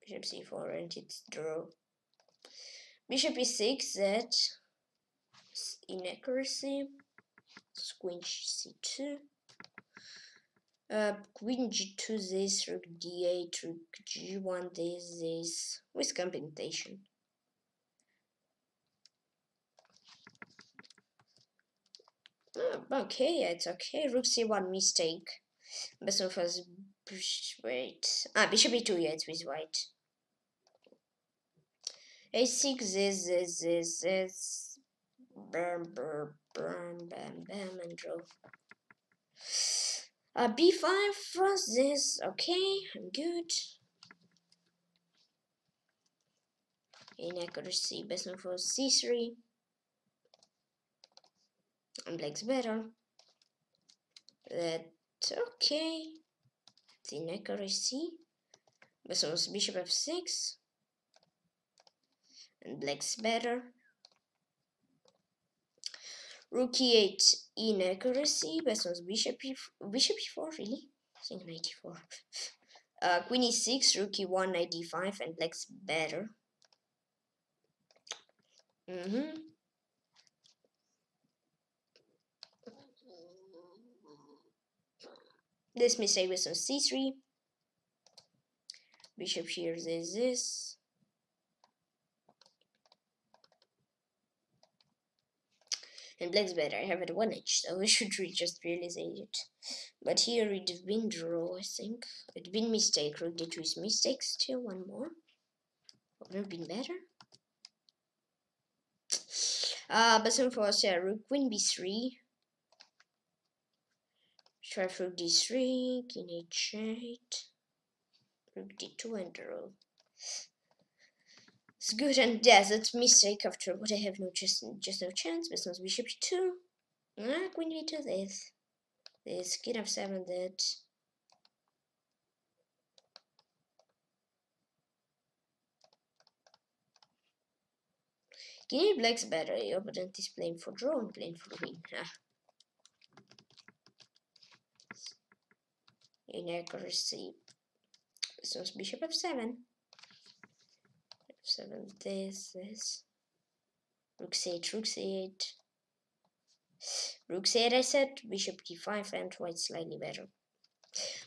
Bishop c4 and it's draw. Bishop e6, that inaccuracy. Queen c2. Uh, queen g2 this, rook d8, rook g1 this, this, with compensation. Oh, okay, it's okay. Rook c1 mistake. Bishop has wait. Ah, bishop e2, yeah, it's with white. a6 this this this this bam bam bam bam bam and draw uh, b5 for this okay i'm good inaccuracy best move for c3 and black's better. That okay. The inaccuracy best move bishop f6 and black's better. Rook e8 inaccuracy was bishop e bishop e4 really? I think 94 uh, queen e6 rook e1 knight d5 and black's better. Mm-hmm this mistake was on c3 bishop here is this and black's better. I have it one edge, so we should re just realize it. But here it's been draw, I think. It's been mistake, rook d2 is mistake still, one more. Would have been better. Uh, but some for us, yeah, rook queen b3. Try rook d3, king h8, rook d2 and draw. It's good and it's mistake after but I have no just just no chance. Business bishop two. Ah, queen b2 this. This king f7 that. Guinea black's better. Your opponent is playing for draw and playing for win. Ah. Inaccuracy. Business bishop f7 f7 this this. Rook c8 rook c8 rook c8 I said. Bishop d5 and white slightly better.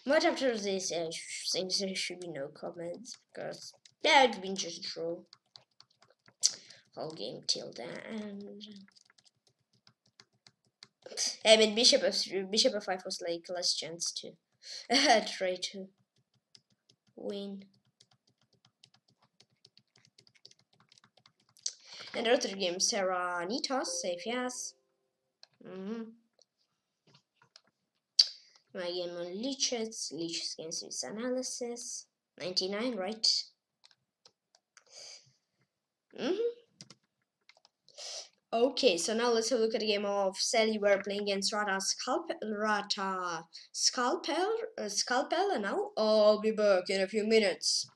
But after this I think there should be no comments because yeah it's been just draw whole game till the end. I mean bishop of bishop f5 was like less chance to try to win And other game, Serranitos, safe yes. Mm -hmm. My game on lichess, lichess against this analysis. 99, right? Mm -hmm. Okay, so now let's have a look at the game of Sally. We're playing against Rata Scalpel, Rata Scalpel, uh, Scalpel, and now I'll be back in a few minutes.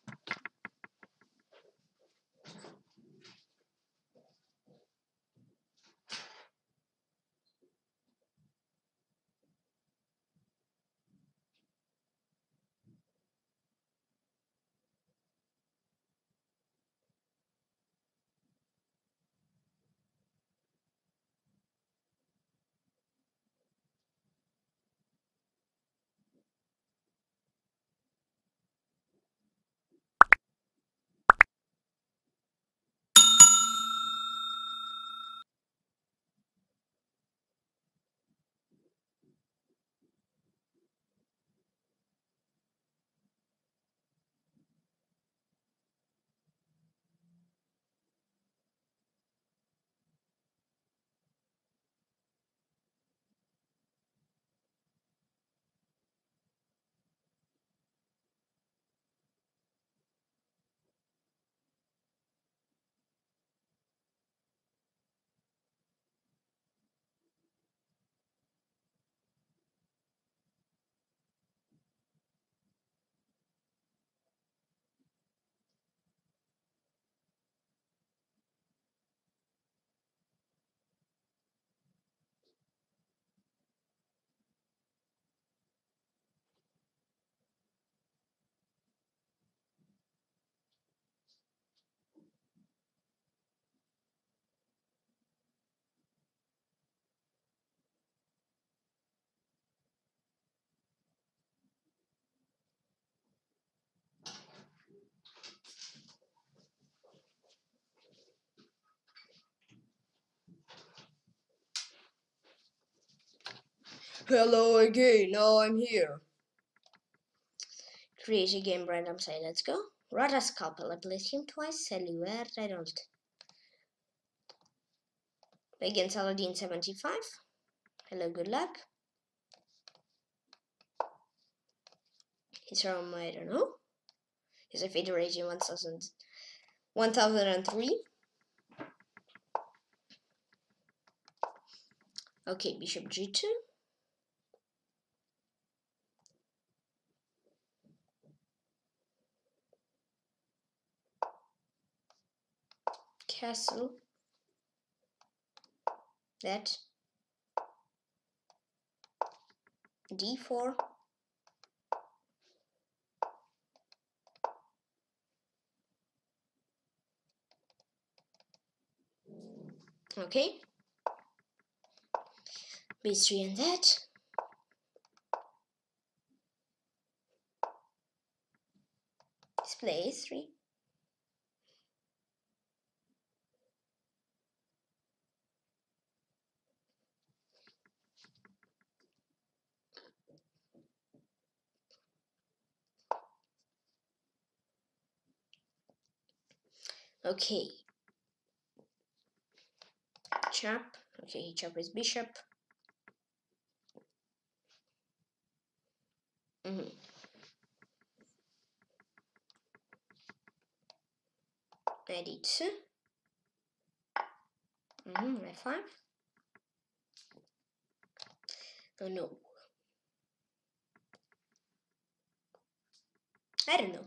Hello again, now I'm here. Create a game random say let's go. Rada Scalpel. I played him twice. Helluert, I don't. Against Saladin 75. Hello, good luck. He's from, I don't know. He's a Federation 1000, 1003. Okay, bishop g2. Castle. That. d4. Okay b3 and that. Display a3. Okay. Chop. Okay, he chop is bishop. Mm-hmm. Ready to. Mm-hmm, F5. Oh no. I don't know.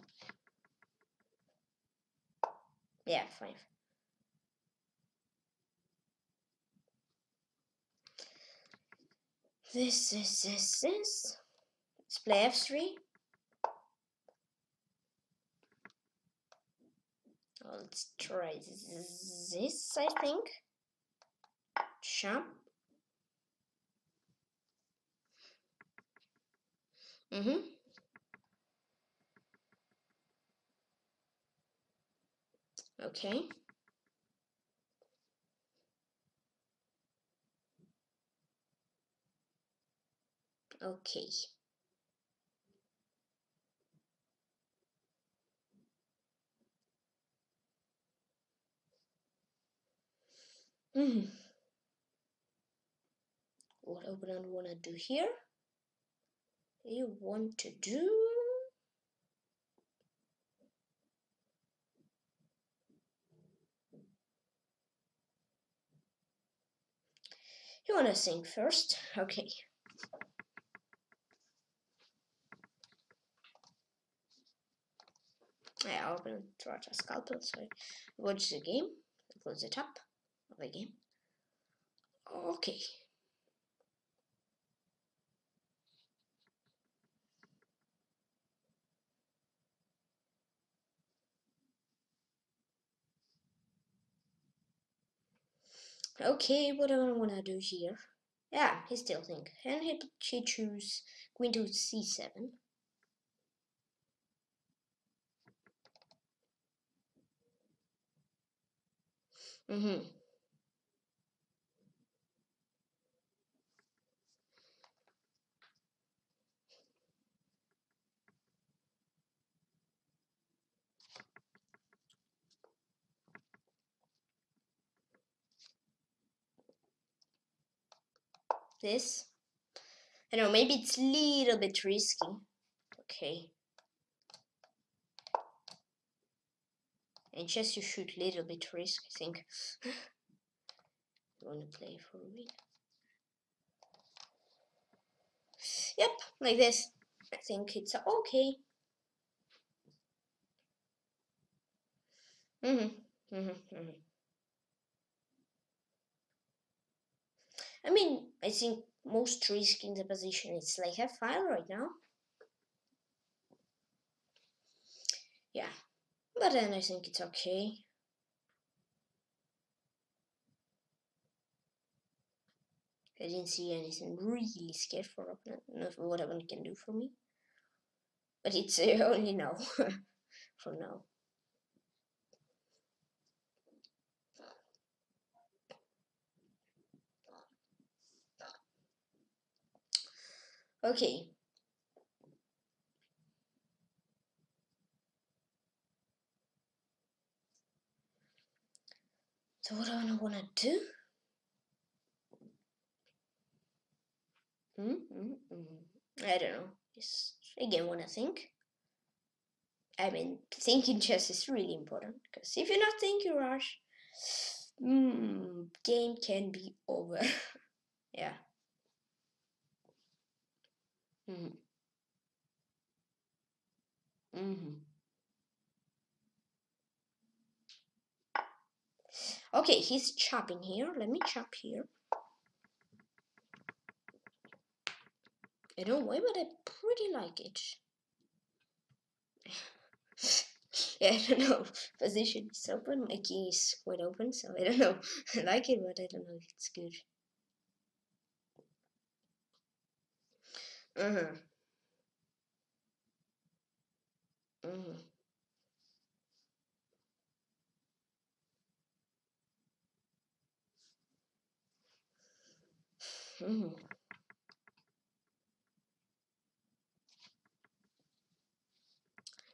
Yeah, five. This, this, this, this. Let's play f3. let's try this, I think. Jump. Mm-hmm. Okay. Okay. Mm. What I would want to do here? You want to do You want to sing first? Okay. I open Trata Scalpel, so watch the game, close it up of a game. Okay. Okay, what do I want to do here? Yeah, he still think. And he, he choose queen to c7. Mm-hmm. This. I know, maybe it's a little bit risky. Okay. And just you shoot a little bit risk, I think. you want to play for a win. Yep, like this. I think it's okay. Mm-hmm. Mm-hmm. Mm-hmm. I mean, I think most risk in the position is like a file right now. Yeah, but then I think it's okay. I didn't see anything really scared for opponent, not what opponent can do for me. But it's uh, only now, for now. Okay. So what do I want to do? Mm -hmm. I don't know. Just again want to think. I mean, thinking chess is really important because if you're not thinking rush, mm, game can be over. yeah. Mm. Mm-hmm. Okay, he's chopping here. Let me chop here. I don't know but I pretty like it. yeah, I don't know. Position is open. My key is quite open, so I don't know. I like it, but I don't know if it's good. Uh huh. Mm. Mm.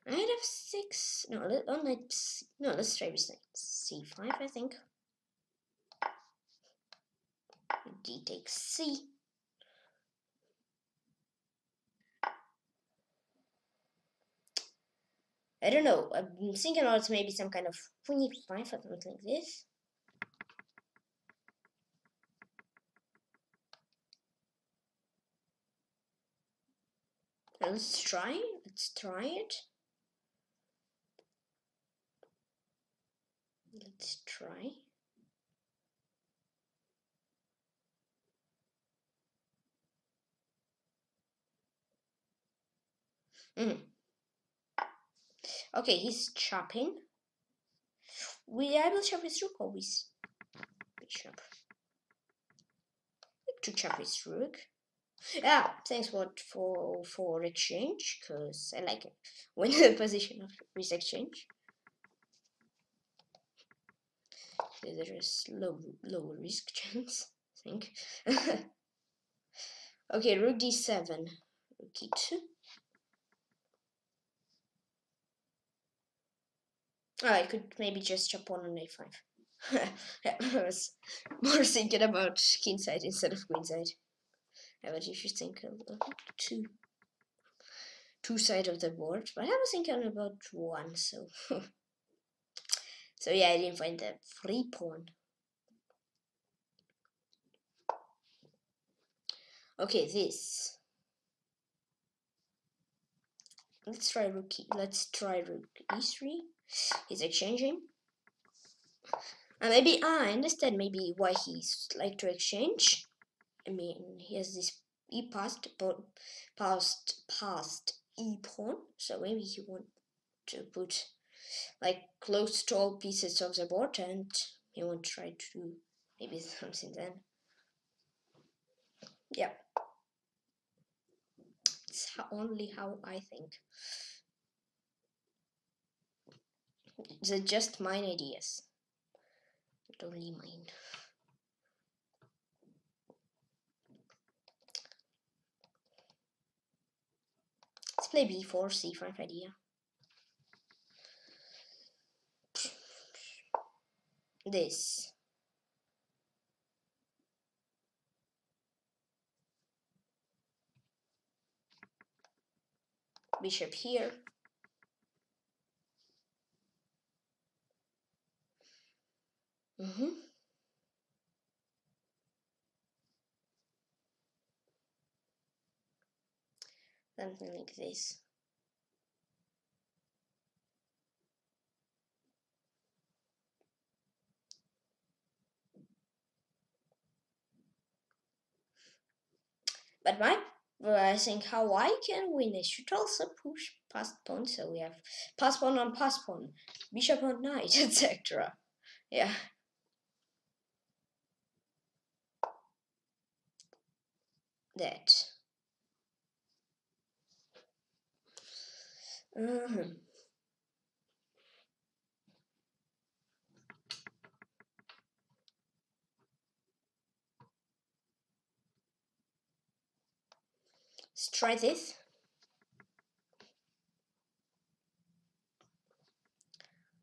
I have six. No, let, oh, let's no. Let's try with C five. I think. D takes C. I don't know. I'm thinking it's maybe some kind of 25 or something like this. Let's try. Let's try it. Let's try. Mm. Okay, he's chopping. We I will chop his rook always. Bishop. To chop his rook. Yeah, thanks what for for exchange, cause I like it when the position of this exchange. There is low low risk chance, I think. okay, rook d7, rook e2. Oh, I could maybe just chop one on a5. I was more thinking about kingside instead of queenside. Yeah, but if you think of two two sides of the board, but I was thinking about one, so so yeah, I didn't find the free pawn. Okay, this. Let's try rook. E let's try rook e3 he's exchanging. And maybe ah, I understand maybe why he's like to exchange. I mean, he has this e passed but passed passed e pawn, so maybe he want to put like close to all pieces of the board, and he want to try to do maybe something then. Yeah, it's only how I think. They're just mine ideas. Not only mine. Let's play b4, c5 idea. This. Bishop here. Mm-hmm. Something like this. But my I think how I can win is should also push past pawn, so we have pass pawn on pass pawn, bishop on knight, etc. Yeah. That. Mm-hmm. Let's try this.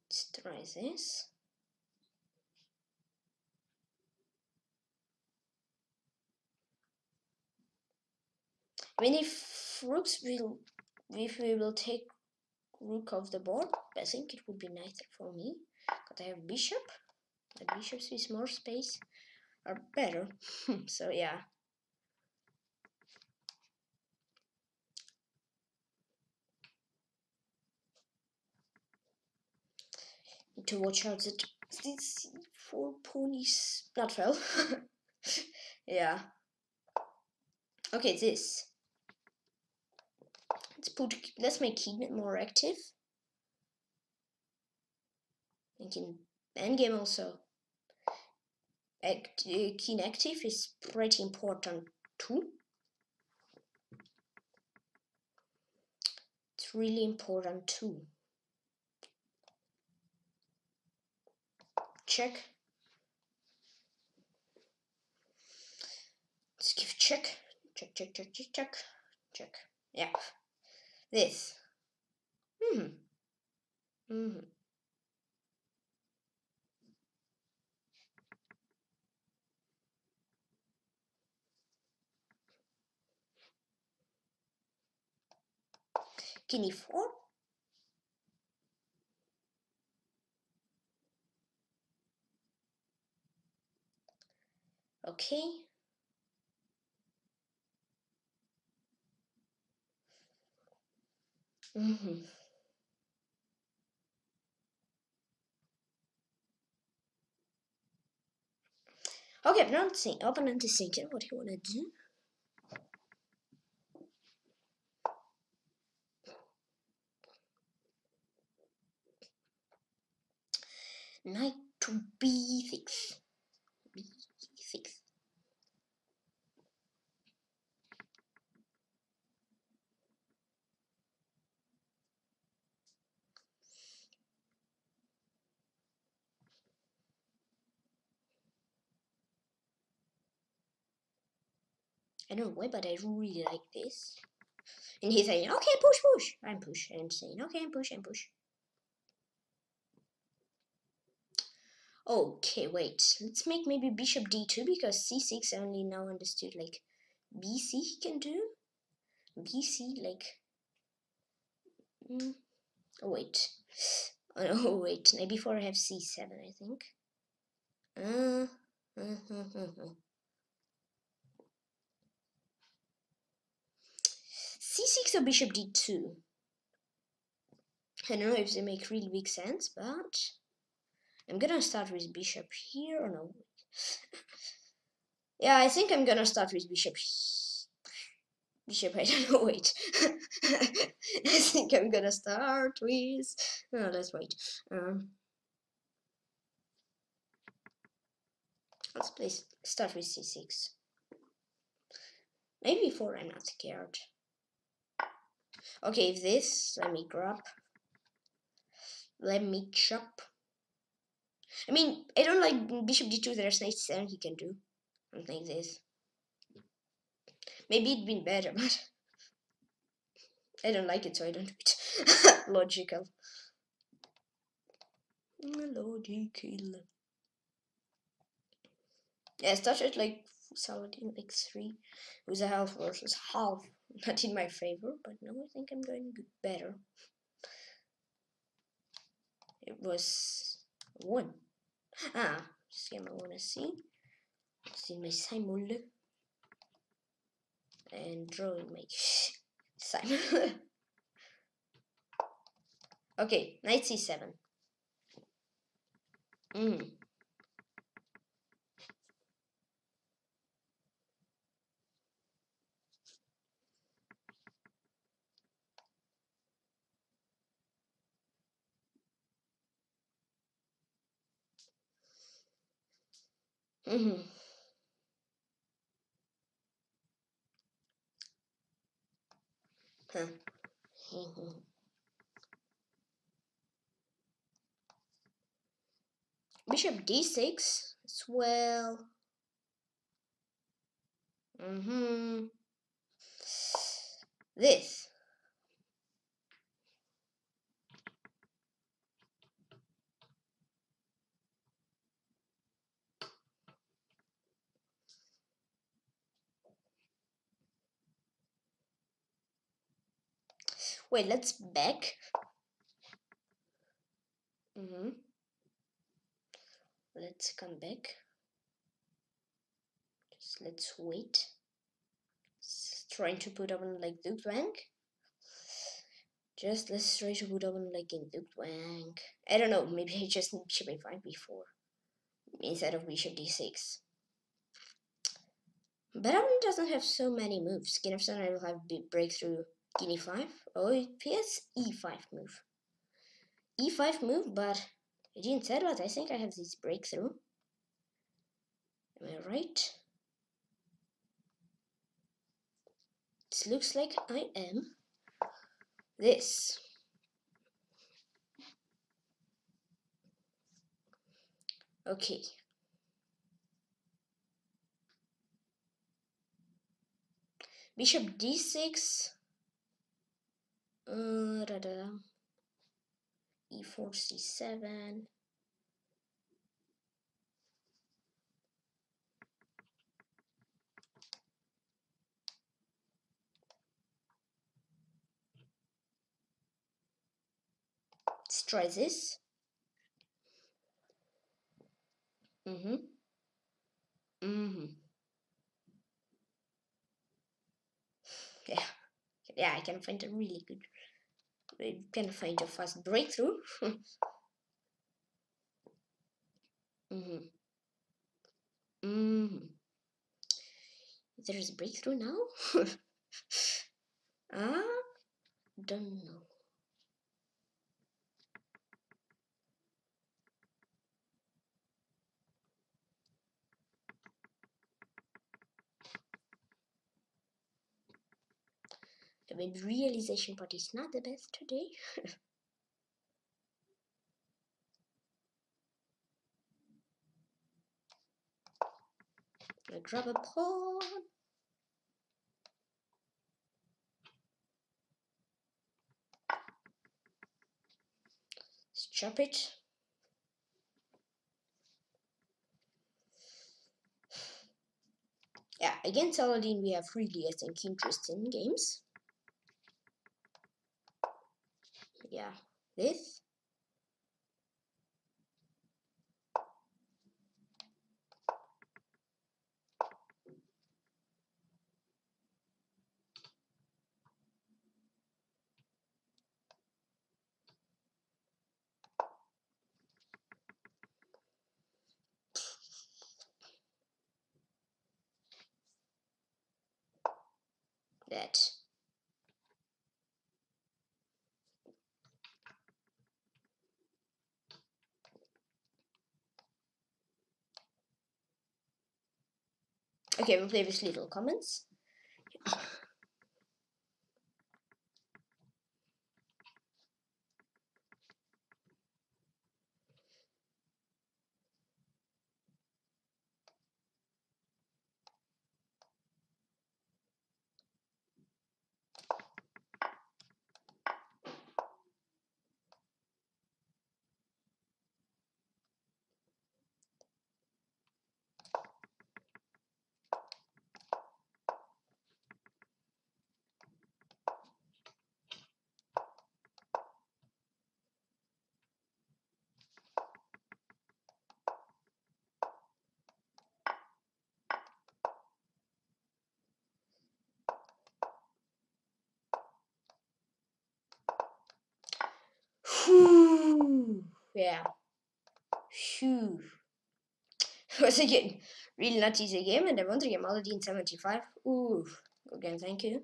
Let's try this. If rooks will, if we will take rook off the board, I think it would be nicer for me. Because I have bishop. The bishops with more space are better. so yeah. Need to watch out that these four ponies not fell. yeah. Okay, this. Let's put let's make Keen more active. Making endgame also. Act, uh, keen active is pretty important too. It's really important too. Check. Let's give check. Check, check, check, check, check. Check. Yeah. This. Hmm. Mm hmm. Guinea 4. Okay. Mm-hmm. Okay, opponent, think, opponent is thinking what you wanna do. Knight to b6. b6. I don't know why, but I really like this. And he's saying, okay, push, push. I'm push. I'm saying, okay, I'm push, I'm push. Okay, wait. Let's make maybe bishop d2 because c6 I only now understood like bc he can do. bc like. Mm, oh wait. Oh wait. Maybe before I have c7 I think. Uh, uh, uh, uh, c6 or bishop d2. I don't know if they make really big sense, but I'm gonna start with bishop here or no? yeah, I think I'm gonna start with bishop. Bishop, I don't know, wait. I think I'm gonna start with. No, let's wait. Um, let's please start with c6. Maybe 4 I'm not scared. Okay, this, let me grab. Let me chop. I mean, I don't like bishop d2, there's knight c7 he can do. Something like this. Maybe it'd been better, but I don't like it, so I don't do it. Logical. Logical. Yeah, I started like Saladin x3 with a half versus half. Not in my favor, but now I think I'm going better. It was one. Ah, game I want to see. See my Simul. And drawing my Simul. okay, knight c7. Mm. Mm-hmm. Bishop d6 as well. Mm-hmm. This. Wait, let's back. Mm -hmm. Let's come back. Just let's wait. It's trying to put up on like Duke Bank. Just let's try to put up on like in Duke Bank. I don't know, maybe I just need bishop a5 before instead of bishop d6. But Beethoven doesn't have so many moves. King of 7 I will have breakthrough King e5. Oh, it has e5 move. e5 move, but didn't say that. I think I have this breakthrough. Am I right? It looks like I am. This. Okay. Bishop d6. Uh, da, da, da. e4, c7. Let's try this. Mm-hmm. Mm-hmm. Yeah. Yeah, I can find a really good I can find a fast breakthrough. mm-hmm. Mm-hmm. There's breakthrough now? ah, don't know. Maybe realization part is not the best today. I drop a pawn. Chop it. Yeah, against aladin we have really, I think, interesting games. Yeah, this. that Okay, we'll play with little comments. yeah. Phew. Was again really not easy game, and I won the game already in 75. Ooh, again, thank you.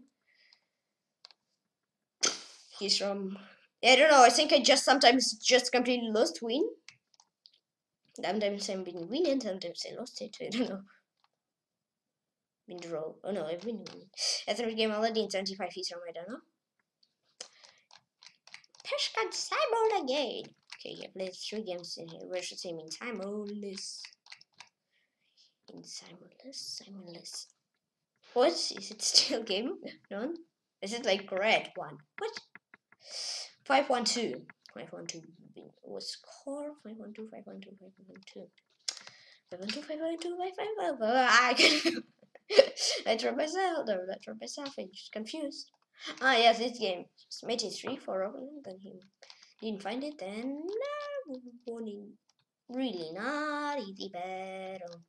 He's from. I don't know. I think I just sometimes just completely lost win. Sometimes I'm been winning, sometimes I lost it. I don't know. Been draw. Oh no, I've been winning. Think game in 75. He's from. I don't know. Peshkan Simon again. Okay, yeah, played three games in here. Where should say mean timeless? In timeless, timeless. What is it still game? None? Is it like red one? What? Five one two. Five one two was core. Five one two. Five one two. Five one two. Five one two. Five one two. Five five five. I can. I tried myself. No, I tried myself. I'm just confused. Ah, yes, this game. Made it three for open, then he didn't find it, then uh, warning. Really not easy battle.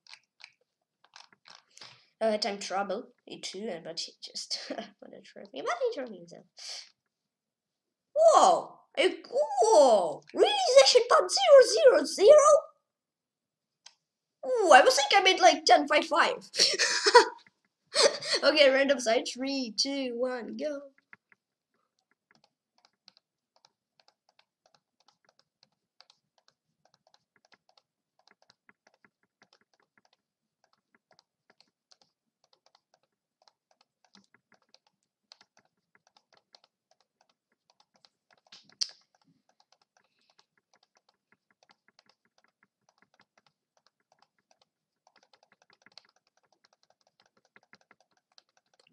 Uh, time trouble, it too, and but he just me, but he trapped himself. Whoa! A, whoa! Really, session part zero zero zero? Ooh, I was thinking I made like 10 5 5. okay, random side. Three, two, one.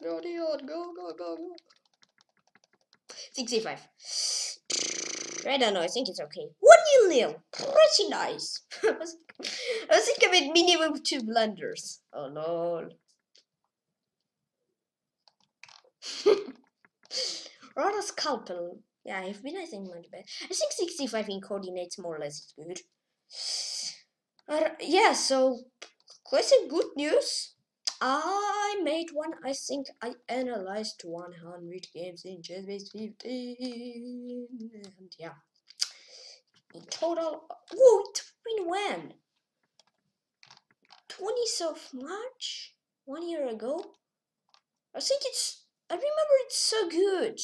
Go, Dion, go, go, go, go. 65. I don't know, I think it's okay. 1 nil. Pretty nice. I think I about minimum two blunders. Oh lol. Rather scalpel. Yeah, I've been I think much better. I think 65 in coordinates more or less is good. Uh, yeah, so quite some good news. I made one. I think I analyzed 100 games in Chessbase 15. And yeah, in total, whoa, it been when? 20th of March? One year ago? I think it's, I remember it's so good.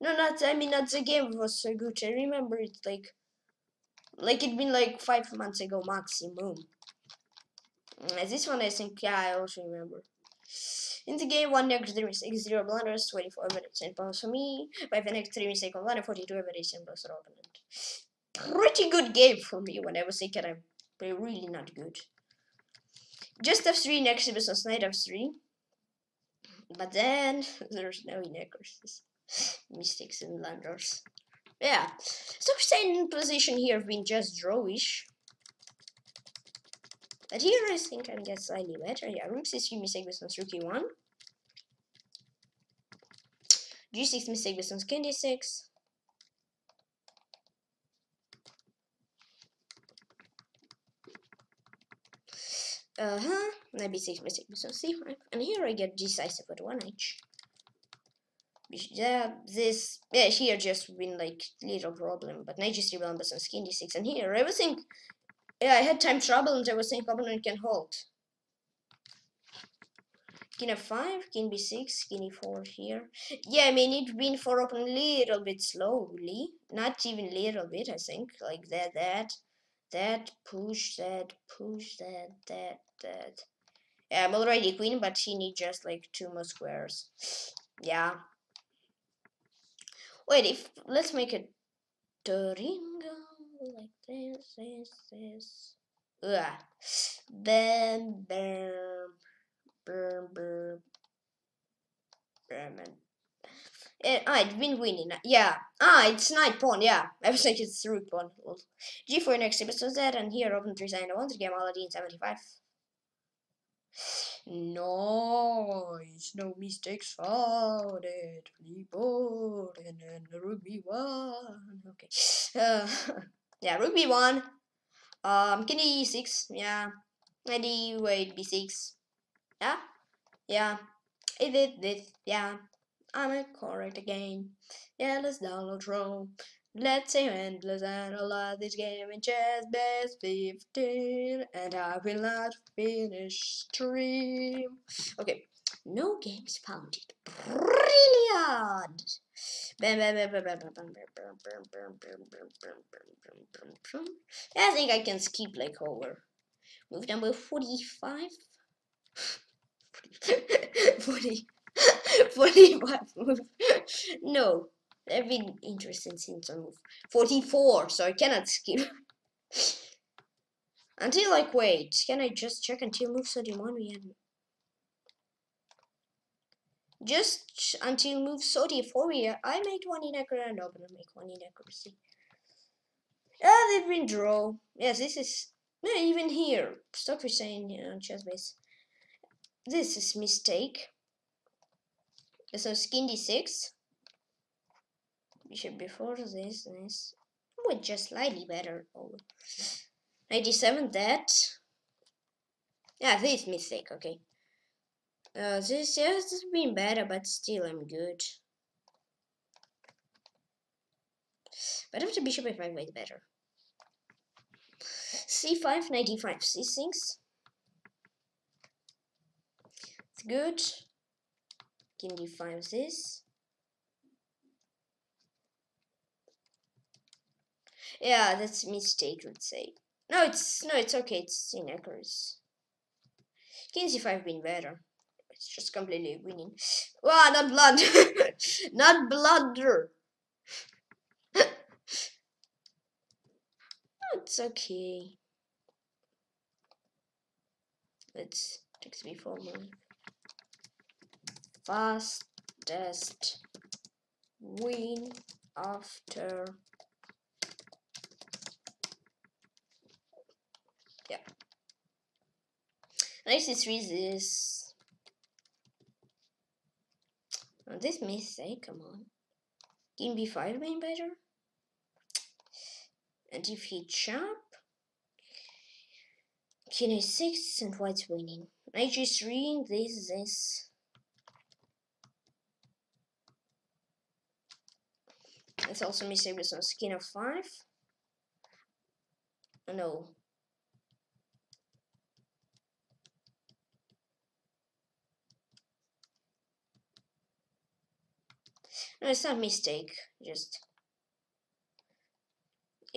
No, not, I mean, not the game was so good. I remember it like, like it been like five months ago maximum. This ah, one I think, yeah, I also remember. In the game, one negative mistake, zero blunders, 24 minutes and pounds for me, 5 an extra mistake on blunder, 42 minutes and plus opponent. Pretty good game for me when I was thinking I'm really not good. Just f3 next business knight f3. But then there's no inaccuracies, mistakes and blunders. Yeah, so staying position here have been just drawish. But here I think I get slightly better. Yeah, rook c3 mistake with rook e1. g6 mistake with king d6. Uh-huh. Knight b6 mistake with c5. And here I get decisive with 1h. Yeah, this yeah here just been like little problem, but knight g3 will on king d6, and here think yeah, I had time trouble and I was saying opponent can hold. King f5, king b6, king e4 here. Yeah, I mean, it been for open a little bit slowly. Not even little bit, I think. Like that, that, that, push, that, push, that, that, that. Yeah, I'm already queen, but he needs just like two more squares. Yeah. Wait, if, let's make it Doringo like this, this, this. Ugh. Bam, bam, bam, bam, bam. It, ah, it's been winning. Yeah. Ah, it's knight pawn. Yeah. I was like it's rook pawn. G4 next episode Z, and here open 3 sign 1 to game aladin 75. Nice, no mistakes found. Flip board and then rook b1. Okay. Uh, yeah, rook b1. Um, king e6. Yeah. Maybe wait b6. Yeah. Yeah. It did this. Yeah. I'm correct again. Yeah, let's download Chrome. Let's say endless analyze this game in Chessbase 15 and I will not finish stream. Okay, no games found it. Brilliant! I think I can skip like over. Move number 45. 40. 45 move. No, I've been interested since I moved. 44, so I cannot skip. until like wait, can I just check until move 31 we just until move 34 we I made one inaccurate and open and make one inaccuracy. Ah, they've been draw. Yes, this is yeah, even here. Stop for saying you know, chess base. This is mistake. So skin d6. Bishop before this, this. Would just slightly better. Oh. 97, that. Yeah, this mistake, okay. Uh, this, yes, has been better, but still I'm good. But after bishop f5 way better. c5, 95, c6. It's good. King d5 this. Yeah, that's a mistake, would say. No, it's no, it's okay. It's inaccurate. King c5 been better. It's just completely winning. Wow, not blood, not blunder. it's okay. Let's take before move. Fastest win after yeah. Nice is this. Oh, this mistake, eh? come on. King b5 being better? And if he jump, king a6 and white's winning. Knight g3, this, this. Let's also mistake with some skin of 5. Oh, no. No, it's not mistake. Just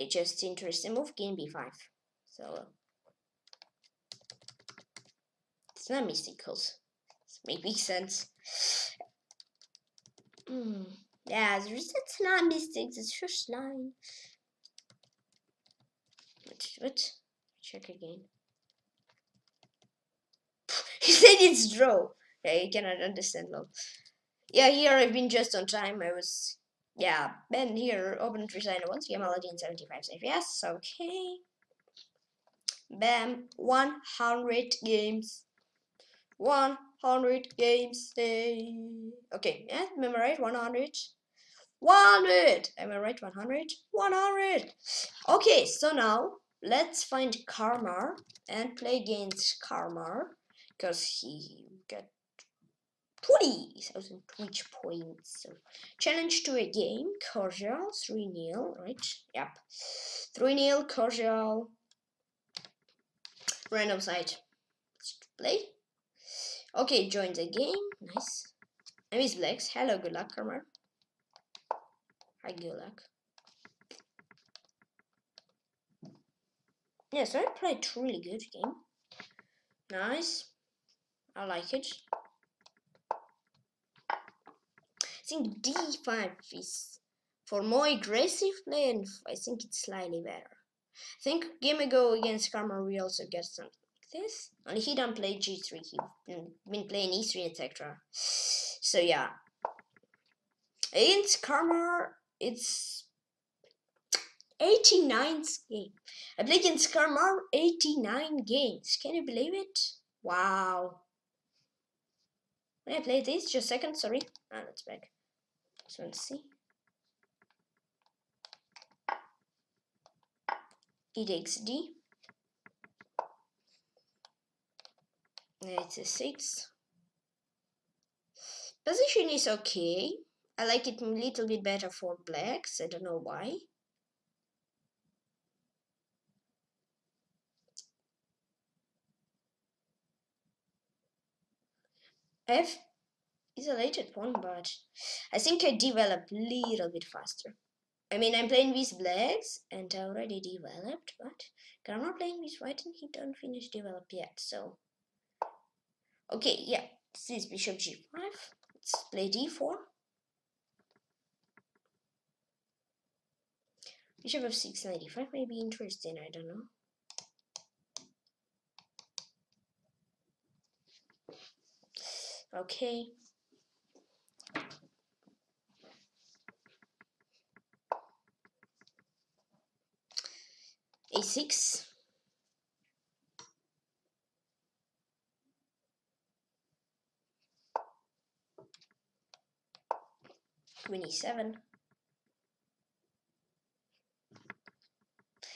it's just interesting move king b5 so it's not mysticals. It makes sense. Mm. yeah it's not mystics it's just line. What, what? Check again. He said it's draw. Yeah you cannot understand love yeah here I've been just on time I was yeah, Ben here, open designer once again, melody in 75 save. Yes, okay. Bam, 100 games. 100 games. Day. Okay, yeah, memorize 100. 100! Am I right? 100? 100! Okay, so now let's find Karrmarr and play against Karrmarr because he 20,000 Twitch points. So, challenge to a game, cordial, 3 0, right? Yep. 3 0, cordial. Random site. Play. Okay, join the game. Nice. I miss Blacks. Hello, good luck, Karrmarr. Hi, good luck. Yes, I played really good game. Nice. I like it. Think d5 is for more aggressive play and I think it's slightly better. I think game ago against Karrmarr we also get something like this. Only he don't play g3, he been playing e3 etc. So yeah. Against Karrmarr it's 89 game. I played against Karrmarr 89 games. Can you believe it? Wow. When I play this, just a second, sorry. Ah, that's back. So let's see. E takes D. It's a 6. Position is okay. I like it a little bit better for blacks. I don't know why. F isolated one, but I think I developed a little bit faster. I mean, I'm playing with blacks and I already developed, but I'm not playing with white and he don't finish develop yet, so. Okay, yeah, this is bishop g5. Let's play d4. Bishop of 6 95 may be interesting, I don't know. Okay. A6 Queen e7.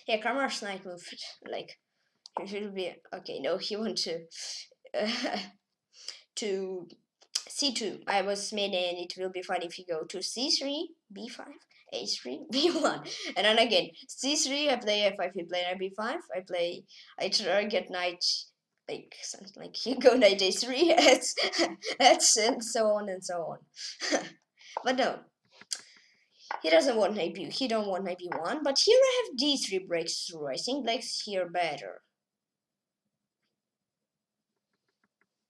Yeah, Karrmarr's knight moved like, it should be, okay, no, he want to, uh, to c2. I was made and it will be fine if you go to c3, b5, a3, b1. And then again, c3, I play f5, he play knight b5, I play, I try get knight, like, something like you go knight a3, that's, that's, and so on and so on. but no, he doesn't want knight b, he don't want knight b1, but here I have d3 breakthrough, I think black's here better.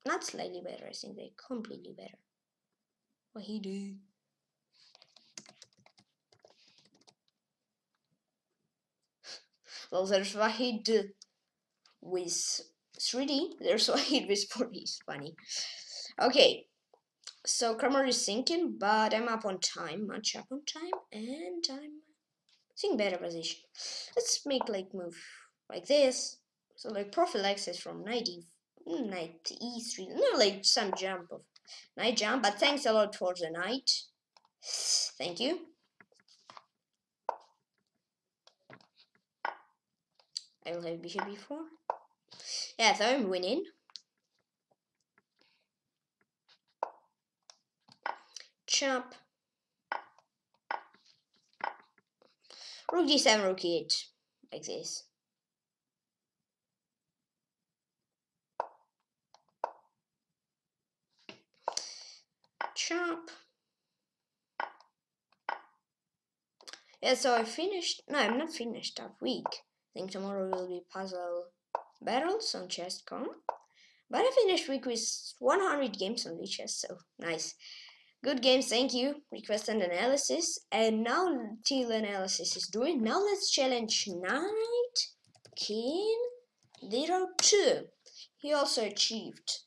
Not slightly better, I think they're completely better. What he do? Well, there's Wahid with 3D, there's Wahid with 4D, it's funny. Okay, so Karrmarr is sinking, but I'm up on time, much up on time, and I'm in better position. Let's make like move like this. So like prophylaxis from 90 mm, knight e3 no like some jump of knight jump but thanks a lot for the knight thank you I have bishop before yeah so I'm winning chop rook d7 rook e8 like this chop. Yeah, so I finished. No, I'm not finished that week. Think tomorrow will be puzzle battles on chess.com. But I finished week with 100 games on Lichess, so nice. Good games, thank you. Request and analysis. And now till analysis is doing. Now let's challenge Knight, King, Zero 2. He also achieved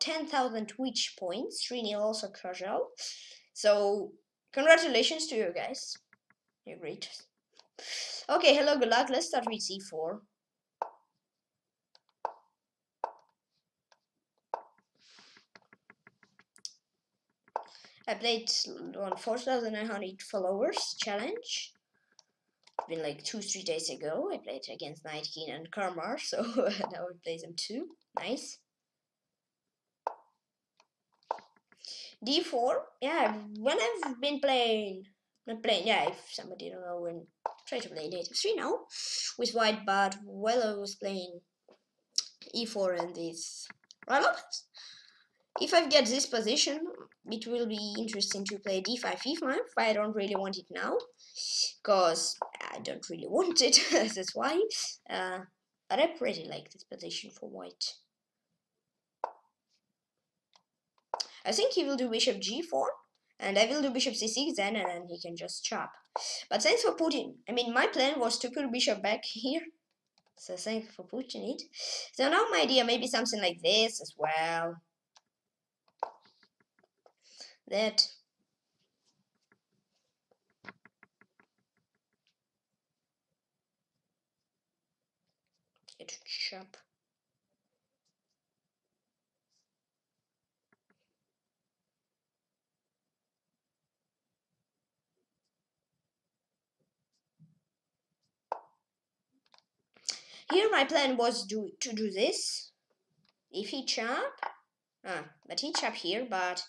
10,000 Twitch points. 3 nil also casual. So, congratulations to you guys. You're great. Okay, hello, good luck. Let's start with c4. I played on 4,900 followers challenge. It's been like two, three days ago. I played against Night King and Karrmarr, so now we play them too. Nice. d4 yeah when i've been playing not playing yeah if somebody don't know when try to play native 3 now with white but while i was playing e4 and this right if i get this position it will be interesting to play d5 e5 but i don't really want it now because i don't really want it that's why. Uh, but i pretty like this position for white. I think he will do bishop g4 and I will do bishop c6 then and then he can just chop. But thanks for putting, I mean my plan was to put bishop back here. So thanks for putting it. So now my idea maybe something like this as well. That get chop. Here my plan was do, to do this. If he chop, ah, but he chop here, but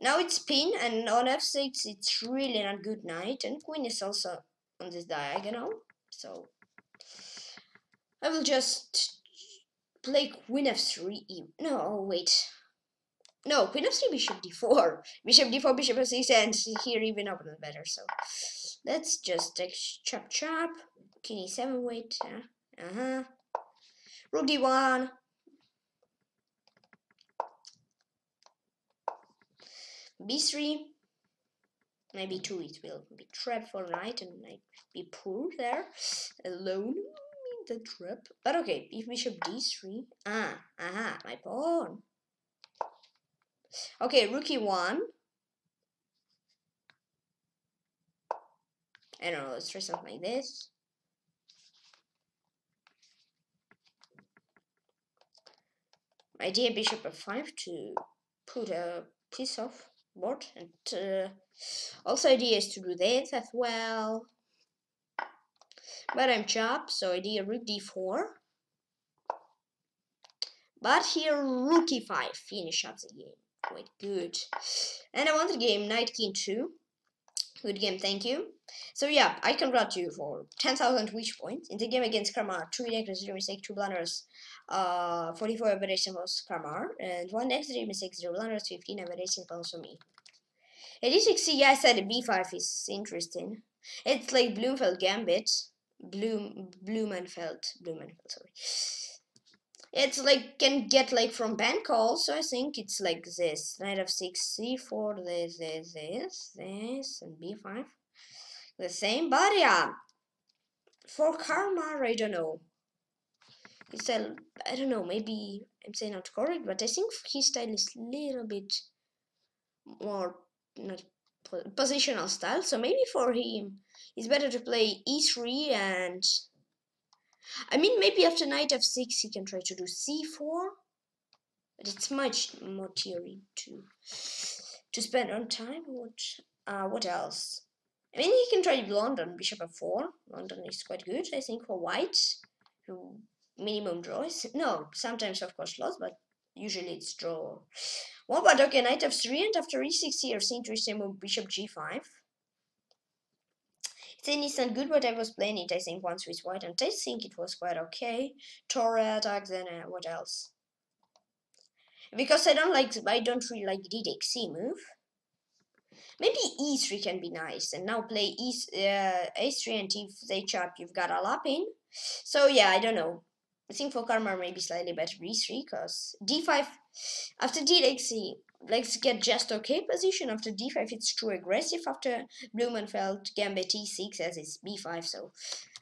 now it's pin and on f6 it's really not good knight and queen is also on this diagonal. So I will just play queen f3. No, wait. No, queen f3, bishop d4. Bishop d4, bishop f6, and here even open better. So let's just take chop chop. King e7, wait. Uh-huh. Rook d1. b3. Maybe 2 it will be trap for knight and might be poor there. Alone in the trap. But okay, if bishop d3. Ah, aha, my pawn. Okay, rook e1. I don't know, let's try something like this. Idea bishop f5 to put a piece off board. And uh, also idea is to do this as well. But I'm chop, so idea rook d4. But here rook e5 finish up the game. Quite good. And I want the game knight king 2. Good game, thank you. So yeah, I congratulate you for 10,000 wish points. In the game against Karrmarr, 2 inaccuracies, 0 mistake, 2 blunders, uh, 44 aberration was Karrmarr, and 1 next 3 mistakes, 0 blunders, 15 aberration for me. At d6, yeah, I said b5 is interesting. It's like Bloomfeld Gambit. Bloom, Blumenfeld, Blumenfeld, sorry it's like can get like from bank calls so i think it's like this knight of 6 c4 this this this this and b5 the same but yeah for Karrmarr i don't know he said i don't know maybe i'm saying not correct but i think his style is a little bit more not positional style so maybe for him it's better to play e3 and I mean, maybe after knight f6 he can try to do c4, but it's much more theory to to spend on time. What uh, what else? I mean, he can try London, bishop f4. London is quite good, I think, for white. Who minimum draws. No, sometimes of course loss, but usually it's draw. What about okay, knight f3 and after e6 here, interesting move bishop g5. Then it's not good, but I was playing it, I think, once with white, and I think it was quite okay. Torre attack, then uh, what else? Because I don't like, I don't really like the C move. Maybe e3 can be nice, and now play e, uh, a3, and if they chop, you've got a lapping. So yeah, I don't know. I think for Karrmarr maybe slightly better e3, because d5, after d6, let's get just okay position. After d5 it's too aggressive. After Blumenfeld gambit e6 as it's b5 so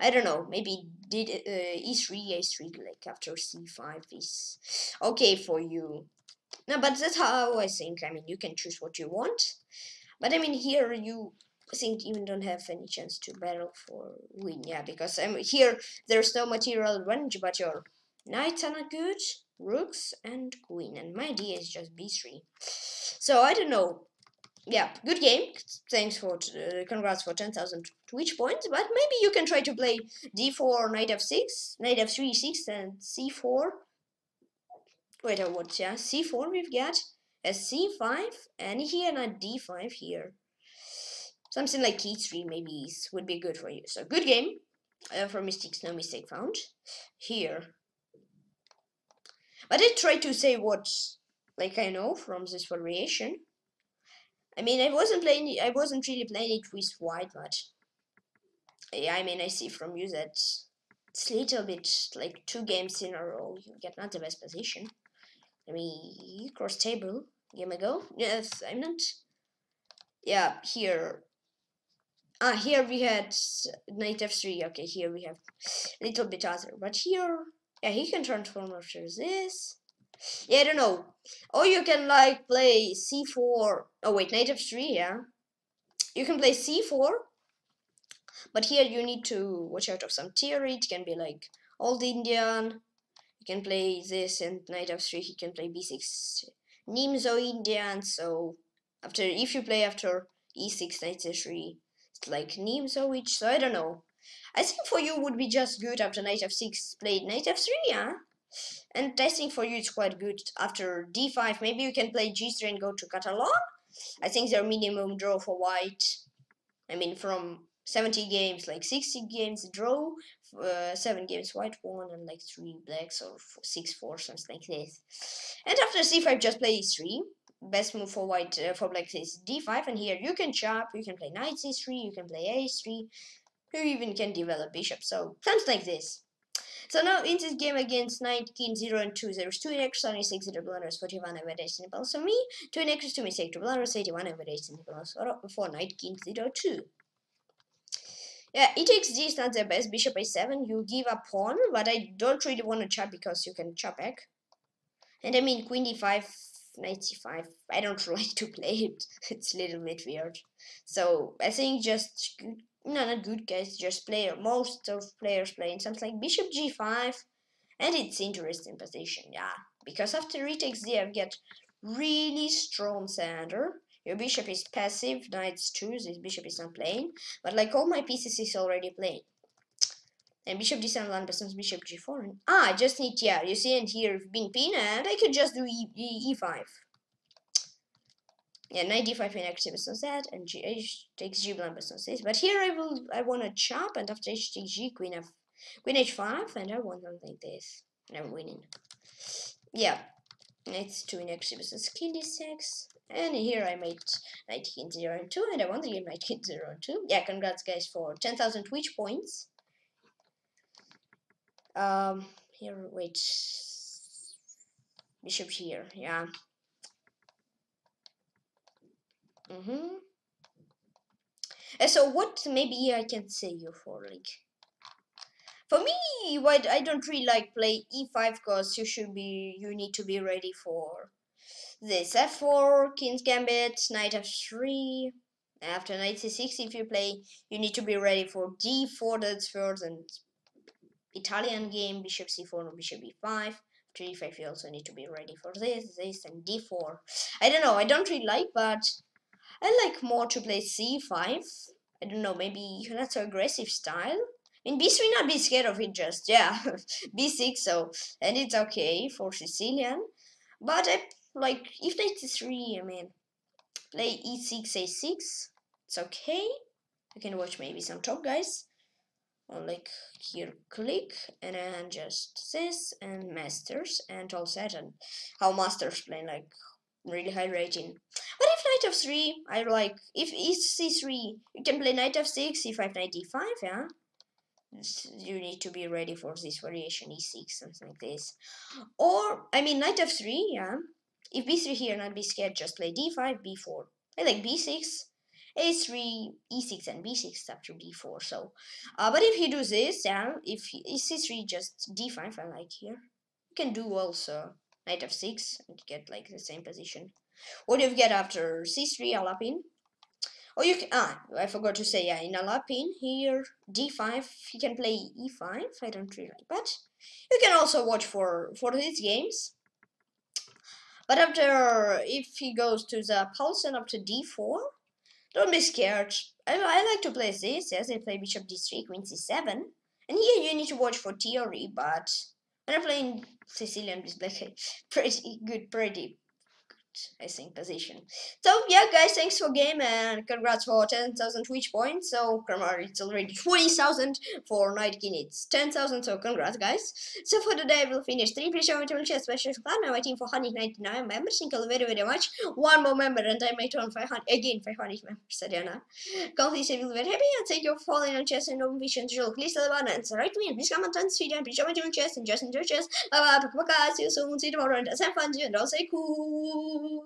I don't know. Maybe did uh, e3 a3 like after c5 is okay for you. No but that's how I think. I mean you can choose what you want but I mean here you I think even don't have any chance to battle for win yeah because I'm here there's no material advantage but your knights are not good rooks and queen and my idea is just b3 so i don't know. Yeah good game. Thanks for uh, congrats for 10,000 twitch points but maybe you can try to play d4 knight f6 knight f3 6 and c4 wait a what yeah c4 we've got a c5 and here not d5 here something like e3 maybe would be good for you so good game uh, for mistakes no mistake found here but I try to say what, like I know from this variation. I mean, I wasn't playing. I wasn't really playing it with white, but yeah, I mean, I see from you that it's a little bit like two games in a row. You get not the best position. Let me cross table. Game ago. Yes, I'm not. Yeah, here. Ah, here we had knight f3. Okay, here we have a little bit other, but here yeah, he can transform after this. Yeah, I don't know. Or you can like play c4. Oh wait, knight f3, yeah. You can play c4. But here you need to watch out of some theory. It can be like old Indian. You can play this and knight f3. He can play b6 Nimzo Indian. So after if you play after e6 knight c3, it's like Nimzowitsch. So I don't know. I think for you would be just good after knight f6 played knight f3, yeah? And I think for you it's quite good after d5. Maybe you can play g3 and go to Catalan. I think their minimum draw for white. I mean, from 70 games, like 60 games draw, uh, 7 games white won, and like 3 blacks or 6 4, something like this. And after c5, just play e3. Best move for white uh, for black is d5, and here you can chop, you can play knight c3, you can play a3, who even can develop bishop. So something like this. So now in this game against knight, king 0 and 2, there's 2 in extra, 26 in the blunders, 41 average in the So me, 2 in extra, 2 mistake, 2 blunders, 81 average in the for knight, king 0, 2. Yeah, e takes g is not the best. Bishop a7, you give a pawn, but I don't really want to chop because you can chop back. And I mean, queen d5, knight c5, I don't like to play it. It's a little bit weird. So I think just no, not a good guys, just player. Most of players playing something like bishop g5, and it's interesting position, yeah. Because after retakes they have get really strong center. Your bishop is passive, knight's 2, this bishop is not playing. But like all my pieces is already playing. And bishop d7 land becomes bishop g4. And, ah, I just need, yeah, you see, and here being pinned, and I could just do e, e, e5. Yeah, knight d5 inactive on that, and g h takes g blunt on this. But here I will, I want to chop, and after h takes g, queen f, queen h5, and I want something like this. And I'm winning. Yeah, knight 2 inactive versus king d6. And here I made knight king 0 and I won the game 0 and 2. Yeah, congrats guys for 10,000 Twitch points. Um, here, wait. Bishop here, yeah. Mm-hmm. And so what maybe I can say you for like for me what I don't really like play e5 because you should be you need to be ready for this f4 king's gambit knight f3 after knight c6 if you play you need to be ready for d4 that's first and Italian game bishop c4 or bishop e5 3 5 you also need to be ready for this this and d4 I don't know I don't really like but I like more to play c5. I don't know, maybe not so aggressive style. I mean, b3 not be scared of it just, yeah. b6, so, and it's okay for Sicilian. But I, like, if knight e3, I mean, play e6, a6, it's okay. You can watch maybe some top guys. Or like here click and then just this and masters and all set and how masters play like really high rating. But if knight of 3, I like, if e3, you can play knight of 6, e5, knight d5, yeah? You need to be ready for this variation, e6, something like this. Or, I mean, knight of 3, yeah? If b3 here, not be scared, just play d5, b4. I like b6, a3, e6, and b6 up to d4, so. Uh, but if you do this, yeah, if c3, just d5, I like here. You can do also knight f6 and get like the same position. What do you get after c3 Alapin? Oh, you can, ah, I forgot to say, yeah, in Alapin here, d5, he can play e5, I don't really like, but you can also watch for, for these games. But after, if he goes to the Paulsen up to d4, don't be scared. I, I like to play this, yes, I play bishop d3, queen c7, and here you need to watch for theory, but when I'm playing Sicilian is like pretty good, pretty I think, position. So, yeah, guys, thanks for game and congrats for 10,000 Twitch points. So, Karrmarr, it's already 20,000 for Night King. It's 10,000, so congrats, guys. So, for today, we'll finish 3 pre-show and share special clan. My team 499 members. Thank you very, very much. One more member, and I might turn 500 again, 500 members. Adriana. Will be very happy and thank you for following on chess and no vision Please the button and right me. Please comment on this video and pre-show my chess and just enjoy chess. Bye bye, see you soon, see you tomorrow, and have fun, and I'll say cool you.